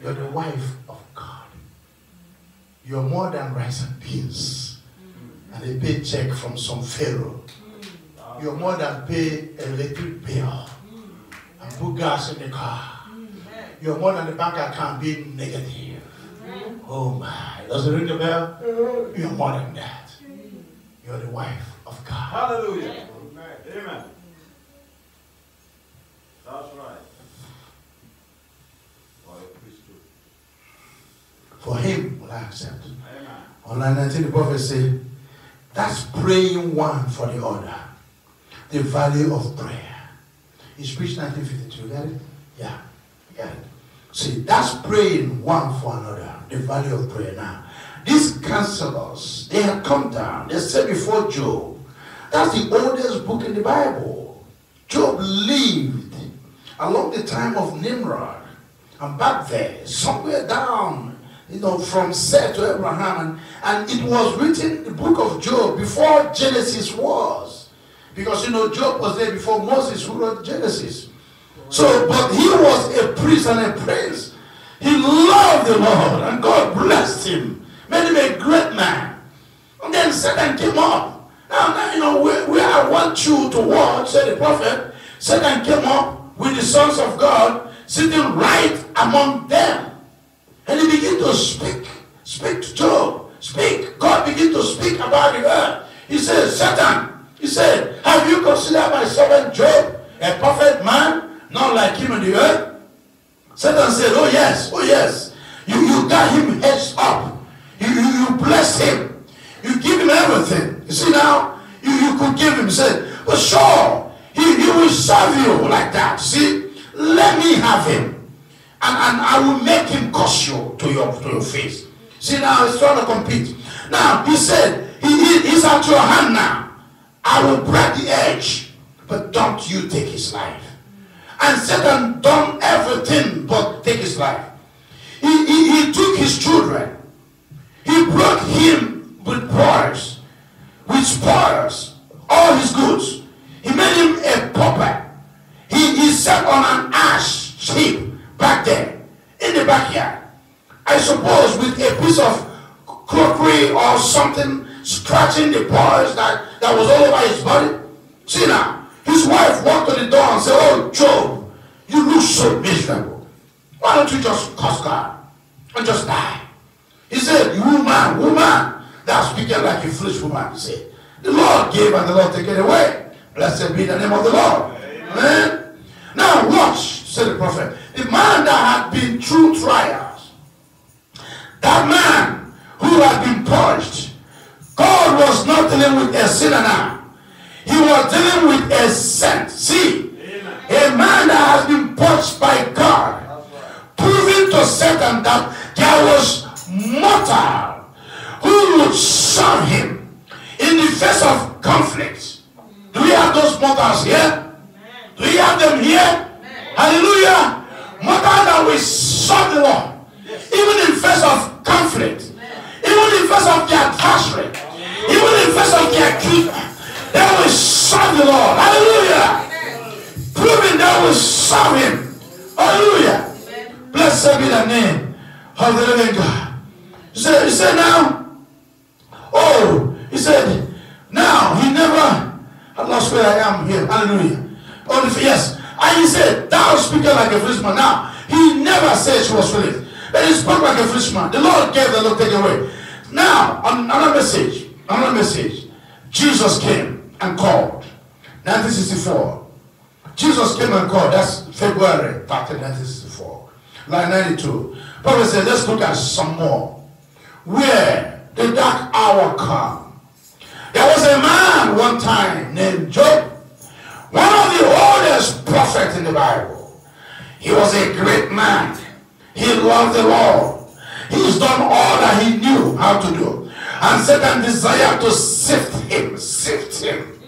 You're the wife of God. You're more than rice and beans and a paycheck from some pharaoh. You're more than pay electric bill and put gas in the car. You're more than the bank account being negative. Oh my. Does it ring the bell? You're more than that. You're the wife of God. Hallelujah. Amen. That's right. For a priesthood. For him will I accept. Amen. On line 19, the prophet said, that's praying one for the other. The value of prayer. He preached 1952. You Got it? Yeah. Got it. See, that's praying one for another. The value of prayer. Now, these counselors, they have come down. They said before Job. That's the oldest book in the Bible. Job lived along the time of Nimrod. And back there, somewhere down, you know, from Seth to Abraham. And, and it was written, the book of Job, before Genesis was. Because, you know, Job was there before Moses who wrote Genesis. So, but he was a priest and a prince. He loved the Lord and God blessed him, made him a great man. And then Satan came up. Now, now you know, where, where I want you to watch, said the prophet, Satan came up with the sons of God sitting right among them. And he began to speak, speak to Job, speak. God began to speak about the earth. He said, Satan, he said, have you considered my servant Job a perfect man, not like him on the earth? Satan said, oh yes, oh yes. You, you got him heads up. You, you, you bless him. You give him everything. You see now, you, you could give him, said, but sure, he, he will serve you like that. See, let me have him. And, and I will make him curse you to your, to your face. See now, he's trying to compete. Now, he said, he, he, he's at your hand now. I will break the edge, but don't you take his life. And Satan done everything but take his life. He, he, he took his children. He brought him with spoils, with spoils, all his goods. He made him a puppet. He, he sat on an ash heap back there in the backyard. I suppose with a piece of crockery or something scratching the boils that, that was all over his body. See now, his wife walked to the door and said, Oh, Job, you look so miserable. Why don't you just curse God and just die? He said, You woman, woman, thou speaking like a foolish woman. He said, The Lord gave and the Lord take it away. Blessed be the name of the Lord. Amen. Now watch, said the prophet. The man that had been through trials, that man who had been purged, God was not dealing with a sinner now. He was dealing with a saint. See, a man that has been purged by God, proving to Satan that there was mortal who would serve him in the face of conflict. Do we have those mortals here? Do we have them here? Hallelujah. Mortals that will serve the Lord. Even in face of conflict. Even in face of the adversary. Even in face of the accuser. They will serve the Lord. Hallelujah. Proving they will serve him. Hallelujah. Blessed be the name of the living God. He said, he said now, oh, he said, now he never, I lost where I am here. Hallelujah. Only for, yes. And he said, thou speaking like a foolish man. Now, he never said she was foolish. But he spoke like a foolish man. The Lord gave, the Lord take away. Now, another message, another message. Jesus came and called. 1964. Jesus came and called. That's February 13, 1964. Line 92. Prophet said, let's look at some more. Where the dark hour come. There was a man one time named Job. One of the oldest prophets in the Bible. He was a great man. He loved the Lord. He's done all that he knew how to do. And Satan desired to sift him, sift him.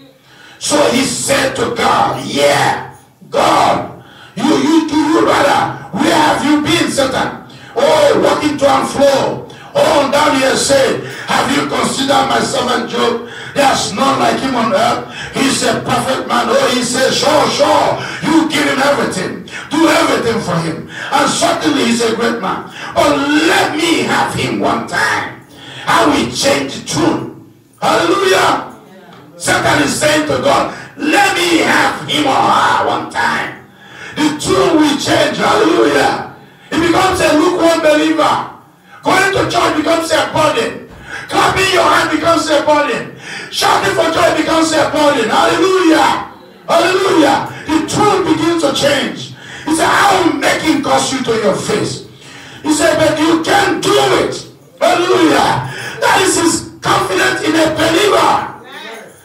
So he said to God, Yeah, God, you, you, you rather, where have you been, Satan? Oh, walking to and fro. Oh, down here said, Have you considered my servant Job? There's none like him on earth. He's a perfect man. Oh, he says, Sure, sure. You give him everything. Do everything for him. And certainly he's a great man. But let me have him one time. I will change the tune. Hallelujah. Satan is saying to God, Let me have him or her one time. The tune will change. Hallelujah. He becomes a lukewarm believer. Going to church becomes a burden. Clapping your hand becomes a burden. Shouting for joy becomes a burden. Hallelujah. Hallelujah. The tune begins to change. He said, I will make him curse you to your face. He said, but you can't do it. Hallelujah. That is his confidence in a believer.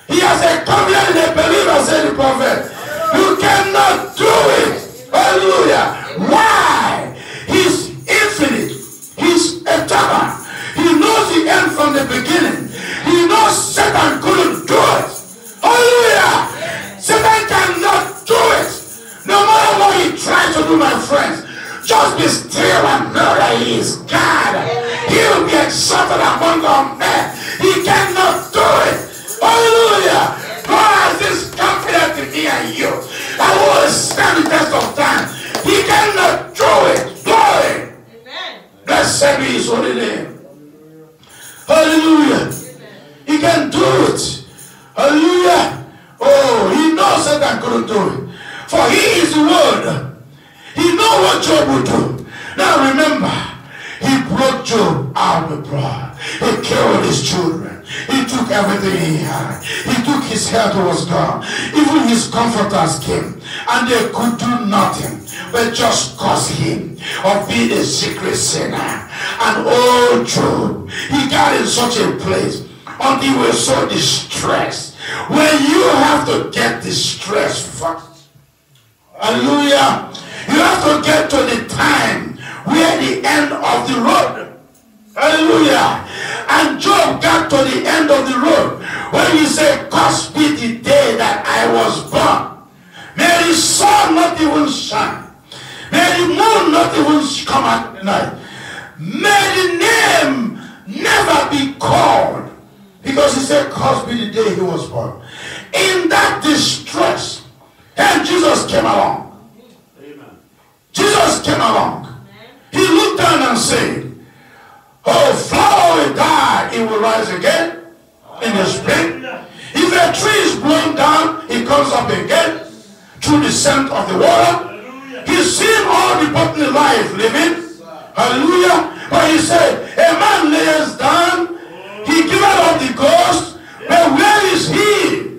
He has a confidence in a believer, said the prophet. You cannot do it. Hallelujah. Why? He's infinite. He's eternal. He knows the end from the beginning. He knows Satan couldn't do it. Hallelujah. Satan cannot do it. No matter what he tries to do, my friends, just be still and know that he is God. He will be exalted among all men. He cannot do it. Hallelujah. God has this confidence in me and you. I will stand the test of time. He cannot do it. Glory. Blessed be his holy name. Hallelujah. He can do it. Hallelujah. Oh, he knows Satan couldn't do it. For he is the word. He knows what Job oh would do. Now remember, he brought Job out blood. He killed his children. He took everything he had. He took his health was gone. Even his comforters came. And they could do nothing but just cause him of being a secret sinner. And oh Job, he got in such a place until he was so distressed. When you have to get distressed first. Hallelujah. You have to get to the time where the end of the road. Hallelujah. And Job got to the end of the road when he said, Cursed be the day that I was born. May the sun not even shine. May the moon not even come at night. May the name never be called. Because he said, Cursed be the day he was born. In that distress, and Jesus came along. Jesus came along. He looked down and said, Oh, flower will die, it will rise again in the spring. If a tree is blown down, it comes up again through the scent of the water. He's seen all the bodily life living. Hallelujah. But he said, A man lays down, he giveth up the ghost, but where is he?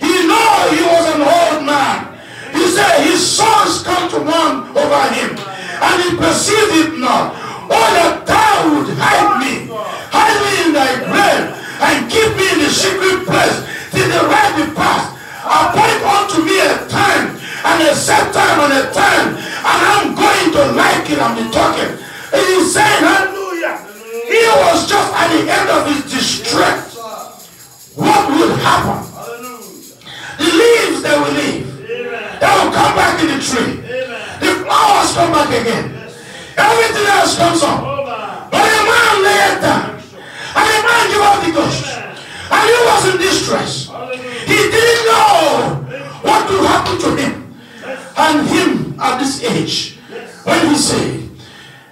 He know he was an old man. He said his sons come to mourn over him, and he perceived it not. Oh, that thou would hide me, hide me in thy grave, and keep me in the secret place till the right be past. Appoint unto me a time, and a set time and a time, and I'm going to like it be talking. And he's saying, Hallelujah. He was just at the end of his distress. What would happen? The leaves they will leave. They will come back in the tree. The flowers come back again. Everything else comes up. But the man laid down. And the man gave up the ghost. And he was in distress. He didn't know what would happen to him. And him at this age. When he said,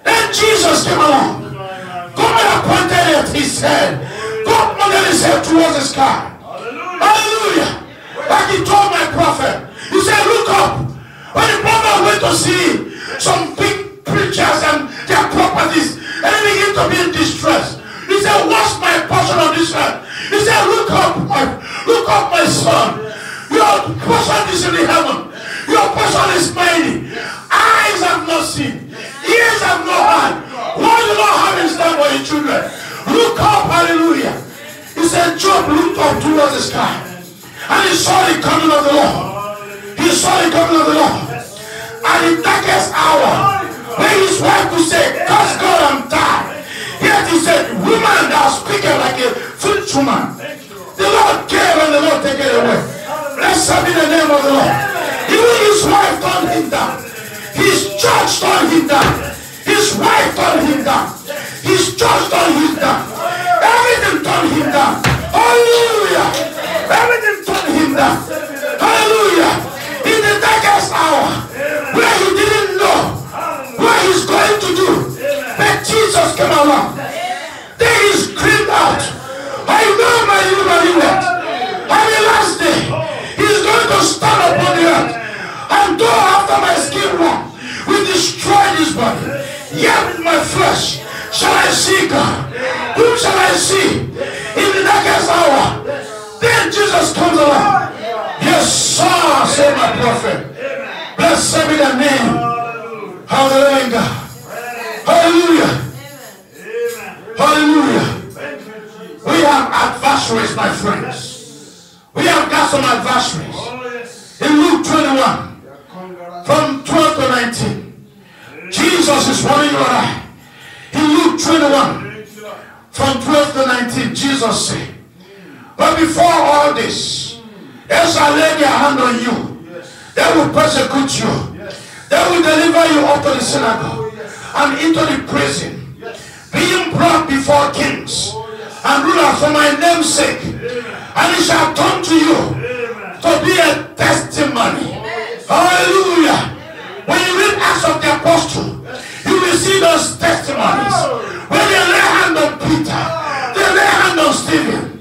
then Jesus came along. God appointed it, he said. God pointed his head towards the sky. Hallelujah. Like he told my prophet. Said, look up. When the prophet went to see some big preachers and their properties, and they begin to be in distress. He said, what's my portion on this earth? He said, look up, my, look up, my son. Your portion is in the heaven. Your portion is mighty. Eyes have not seen. Ears have not heard. What do not have in store for your children? Look up, hallelujah. He said, Job looked up towards the sky. And he saw the coming of the Lord. He saw the coming of the Lord. At the darkest hour, when his wife could say, Curse God and die. Yet he said, Woman, thou speakest like a woman. The Lord gave and the Lord take it away. Blessed be the name of the Lord. Even his wife turned him down. His church turned him down. His wife turned him down. His church turned him down. Everything turned him down. Hallelujah. Everything turned him down. Hallelujah. Darkest hour, where he didn't know what he's going to do, but Jesus came along. Then he screamed out, I know my human unit. On the last day, he's going to stand upon the earth. And go after my skin one will destroy this body, yet my flesh shall I see God. Whom shall I see? In the darkest hour. Then Jesus comes along. Yes, sir, say my prophet. Blessed be the name living God. Hallelujah. Hallelujah. We have adversaries, my friends. We have got some adversaries. In Luke 21, from 12 to 19, Jesus is running you and In Luke 21, from 12 to 19, Jesus said, But before all this, they shall lay their hand on you. They will persecute you. They will deliver you up to the synagogue and into the prison being brought before kings and rulers for my name's sake. And it shall come to you to be a testimony. Hallelujah. When you read Acts of the Apostle, you will see those testimonies. When they lay hand on Peter, they lay hand on Stephen.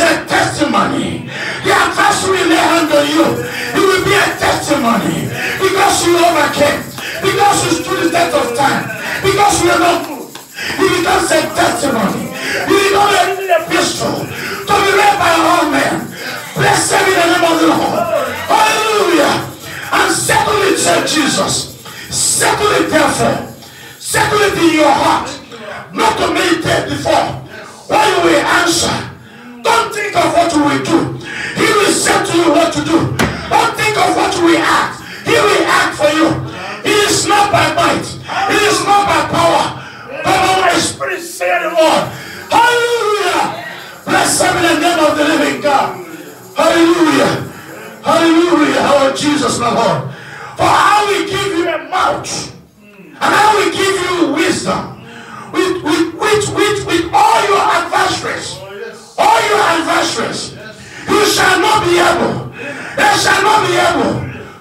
A testimony. The adversary lay hand on you. It will be a testimony because you overcame, because you stood the test of time, because you are not moved. It becomes a testimony. It becomes a living epistle to be read by all men. Blessed be the name of the Lord. Hallelujah. And settle it, said Jesus. Settle it, therefore. Settle it in your heart. Not to meditate before. What you will answer. Don't think of what you will do. He will say to you what to do. Don't think of what you will act. He will act for you. It is not by might. It is not by power. But by my spirit, say the Lord. Hallelujah. Bless Blessed be the name of the living God. Hallelujah. Hallelujah. Our Jesus, my Lord. For I will give you a mouth. And I will give you wisdom. With, with, with, with, with all your adversaries. All your adversaries. You shall not be able. They shall not be able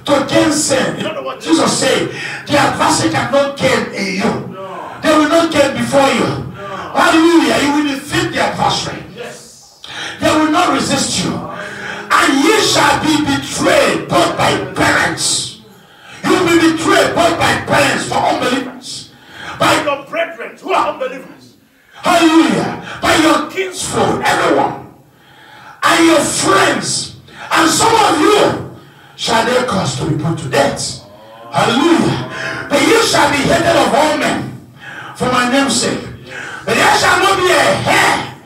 to gain sin. You know what Jesus said? The adversary cannot gain in you. They will not gain before you. Hallelujah. You will defeat the adversary. They will not resist you. And ye shall be betrayed both by parents. You will be betrayed both by parents for unbelievers. By your brethren who are unbelievers. Hallelujah. By your kinsfolk, everyone. And your friends. And some of you shall they cause to be put to death. Hallelujah. But you shall be hated of all men for my name's sake. But there shall not be a hair,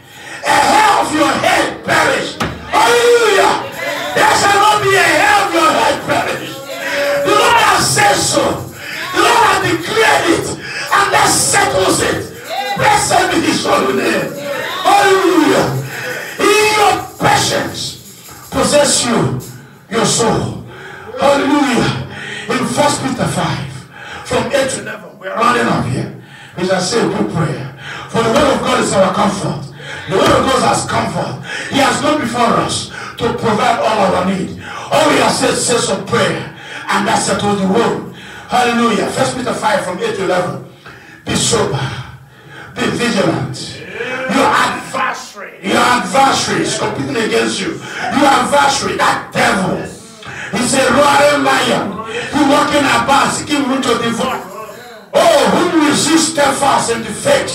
a hair of your head perish. Hallelujah. There shall not be a hair of your head perish. The Lord has said so. The Lord has declared it. And that settles it. Blessed be his holy name. Hallelujah. In your patience, possess you your soul. Hallelujah. In 1 Peter 5, from 8 to 11, we're running up here. We shall say a good prayer. For the word of God is our comfort. The word of God has comfort. He has gone before us to provide all our need. All we have said is say some prayer. And that settles the world. Hallelujah. 1 Peter 5 from 8 to 11. Be sober. Be vigilant. Your adversary. Your adversary is competing against you. Your adversary, that devil. He's a roaring lion. He's walking about seeking room to devour. Oh, whom resist steadfast in the faith,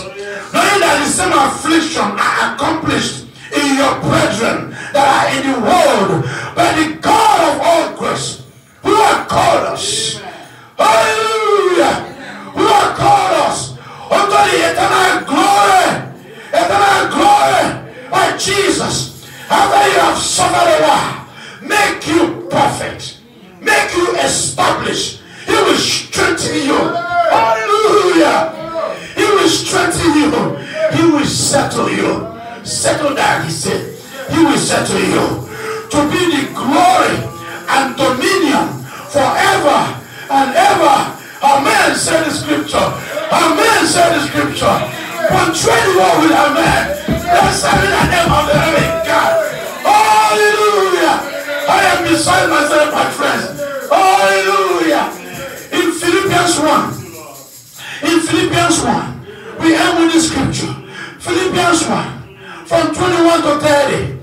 knowing that the same affliction are accomplished in your brethren that are in the world by the God of all grace, who have called us. Hallelujah! Who have called us unto the eternal glory, eternal glory by Jesus. After you have suffered a while, make you perfect, make you establish. He will strengthen you. Hallelujah. He will strengthen you. He will settle you. settle that, he said. He will settle you. To be the glory and dominion forever and ever. Amen, said the scripture. Amen, said the scripture. Punctuate war with amen. Let's have in the name of the living God. Hallelujah. I am beside myself, my friends. Hallelujah. In Philippians 1. In Philippians 1. We end with this scripture. Philippians 1. From 21 to 30.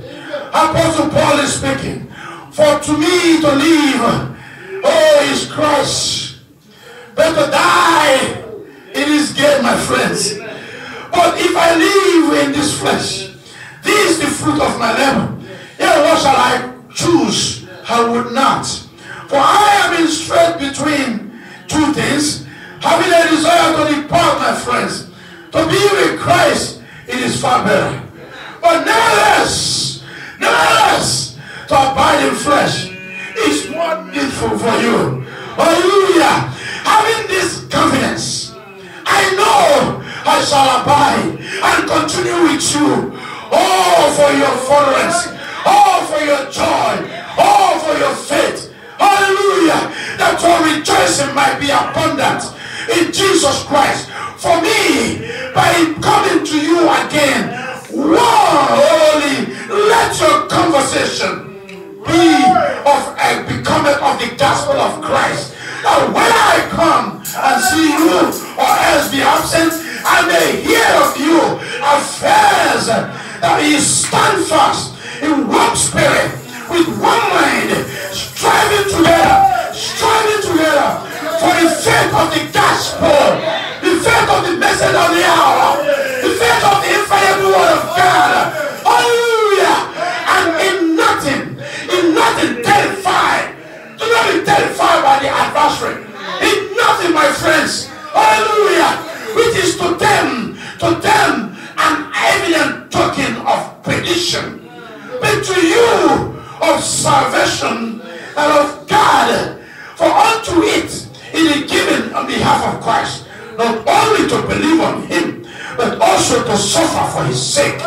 Apostle Paul is speaking. For to me to live Oh, is Christ. Better die in his gain, my friends. But if I live in this flesh, this is the fruit of my labor. Yeah, what shall I choose? I would not. For I am in strait between two things, having a desire to depart, my friends. To be with Christ, it is far better. But nevertheless, nevertheless, to abide in flesh is more needful for you. Hallelujah. Having this confidence, I know I shall abide and continue with you. All for your furtherance, all for your joy, all for your faith. Hallelujah. That your rejoicing might be abundant in Jesus Christ. For me, by coming to you again, one holy, let your conversation be of a becoming of the gospel of Christ. That when I come and see you or else be absent, I may hear of you affairs that you stand fast in one spirit, with one mind, striving together, striving together for the faith of the gospel, the faith of the message of the hour, the faith of the infallible word of God. Hallelujah! And in nothing in nothing not be terrified by the adversary. In nothing, my friends. Hallelujah. Which is to them, to them, an evident token of perdition. But to you of salvation and of God. For unto it it is given on behalf of Christ, not only to believe on him, but also to suffer for his sake.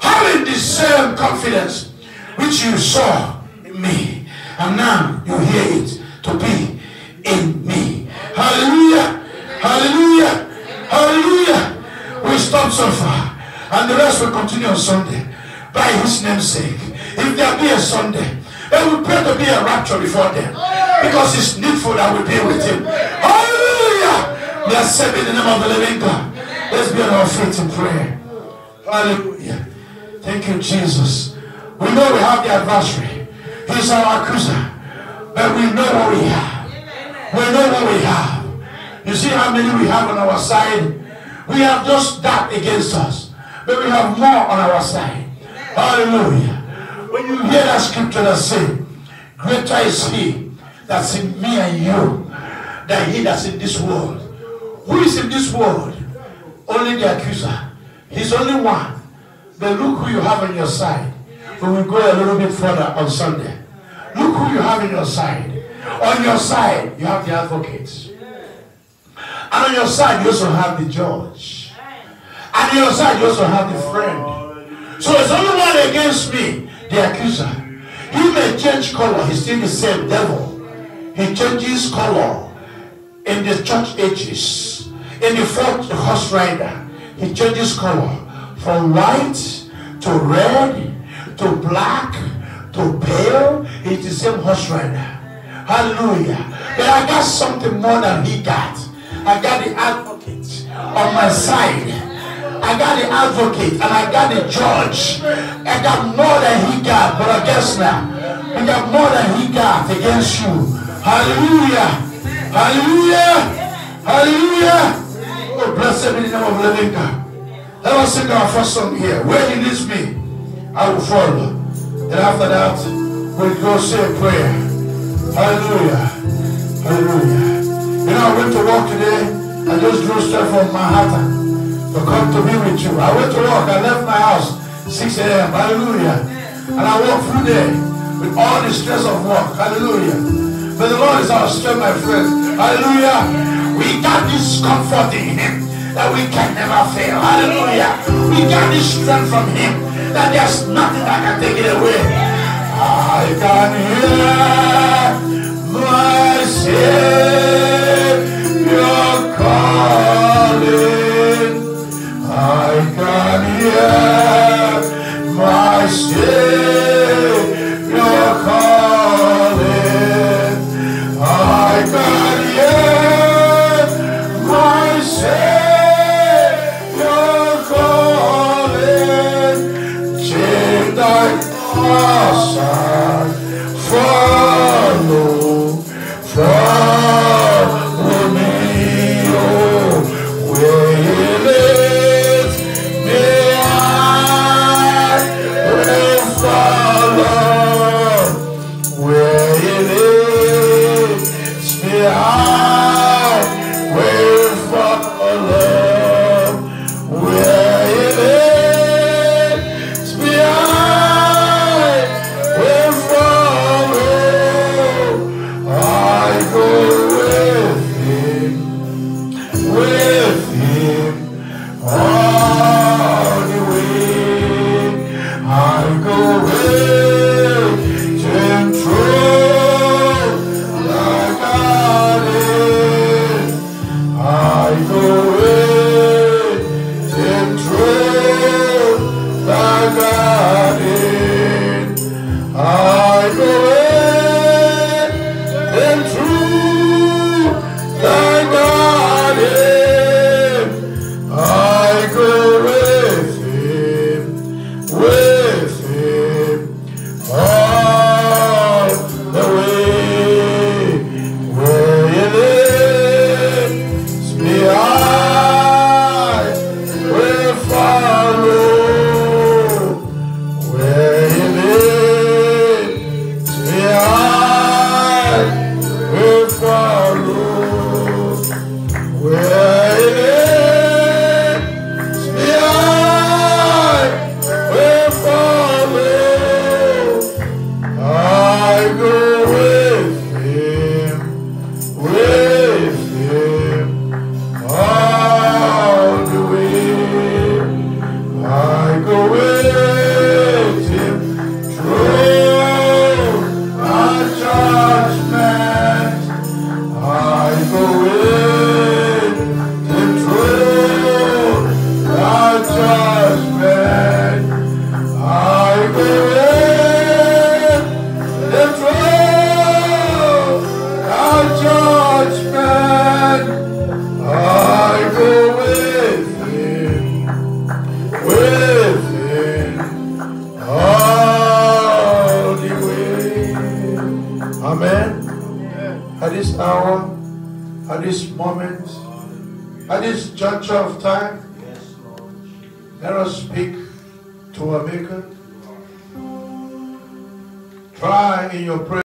Having the same confidence which you saw in me, and now you hear it to be in me. Hallelujah! Hallelujah! Hallelujah! We stop so far, and the rest will continue on Sunday. By his name's sake. If there be a Sunday, then we pray to be a rapture before them. Because it's needful that we be with him. Hallelujah! we Blessed be the name of the living God. Let's be on our feet in prayer. Hallelujah. Thank you, Jesus. We know we have the adversary. He's our accuser. But we know what we have. We know what we have. You see how many we have on our side? We have just that against us. But we have more on our side. Hallelujah. When you hear that scripture that say, Greater is he that's in me and you than he that's in this world. Who is in this world? Only the accuser. He's only one. But look who you have on your side. We will go a little bit further on Sunday. Look who you have on your side. On your side, you have the advocates. And on your side, you also have the judge. And on your side, you also have the friend. So it's only one against me, the accuser. He may change color, he's still the same devil. He changes color in the church ages. In the fourth horse rider, he changes color from white to red to black to pale. He's the same horse rider. Hallelujah. But I got something more than he got. I got the advocate on my side. I got the advocate and I got the judge. I got more than he got, but I guess now. We got more than he got against you. Hallelujah. Hallelujah. Hallelujah. Oh, blessed be the name of the living God. Let us sing our first song here. Where he leads me, I will follow. And after that, we go say a prayer. Hallelujah. Hallelujah. You know, I went to work today. I just drove straight from Manhattan to come to be with you. I went to work. I left my house 6 a.m. Hallelujah. And I walked through day with all the stress of work. Hallelujah. But the Lord is our strength, my friends. Hallelujah. We got this comfort in Him that we can never fail. Hallelujah. We got this strength from Him that there's nothing that can take it away. I can hear my Savior calling. I can hear my Savior. nossa.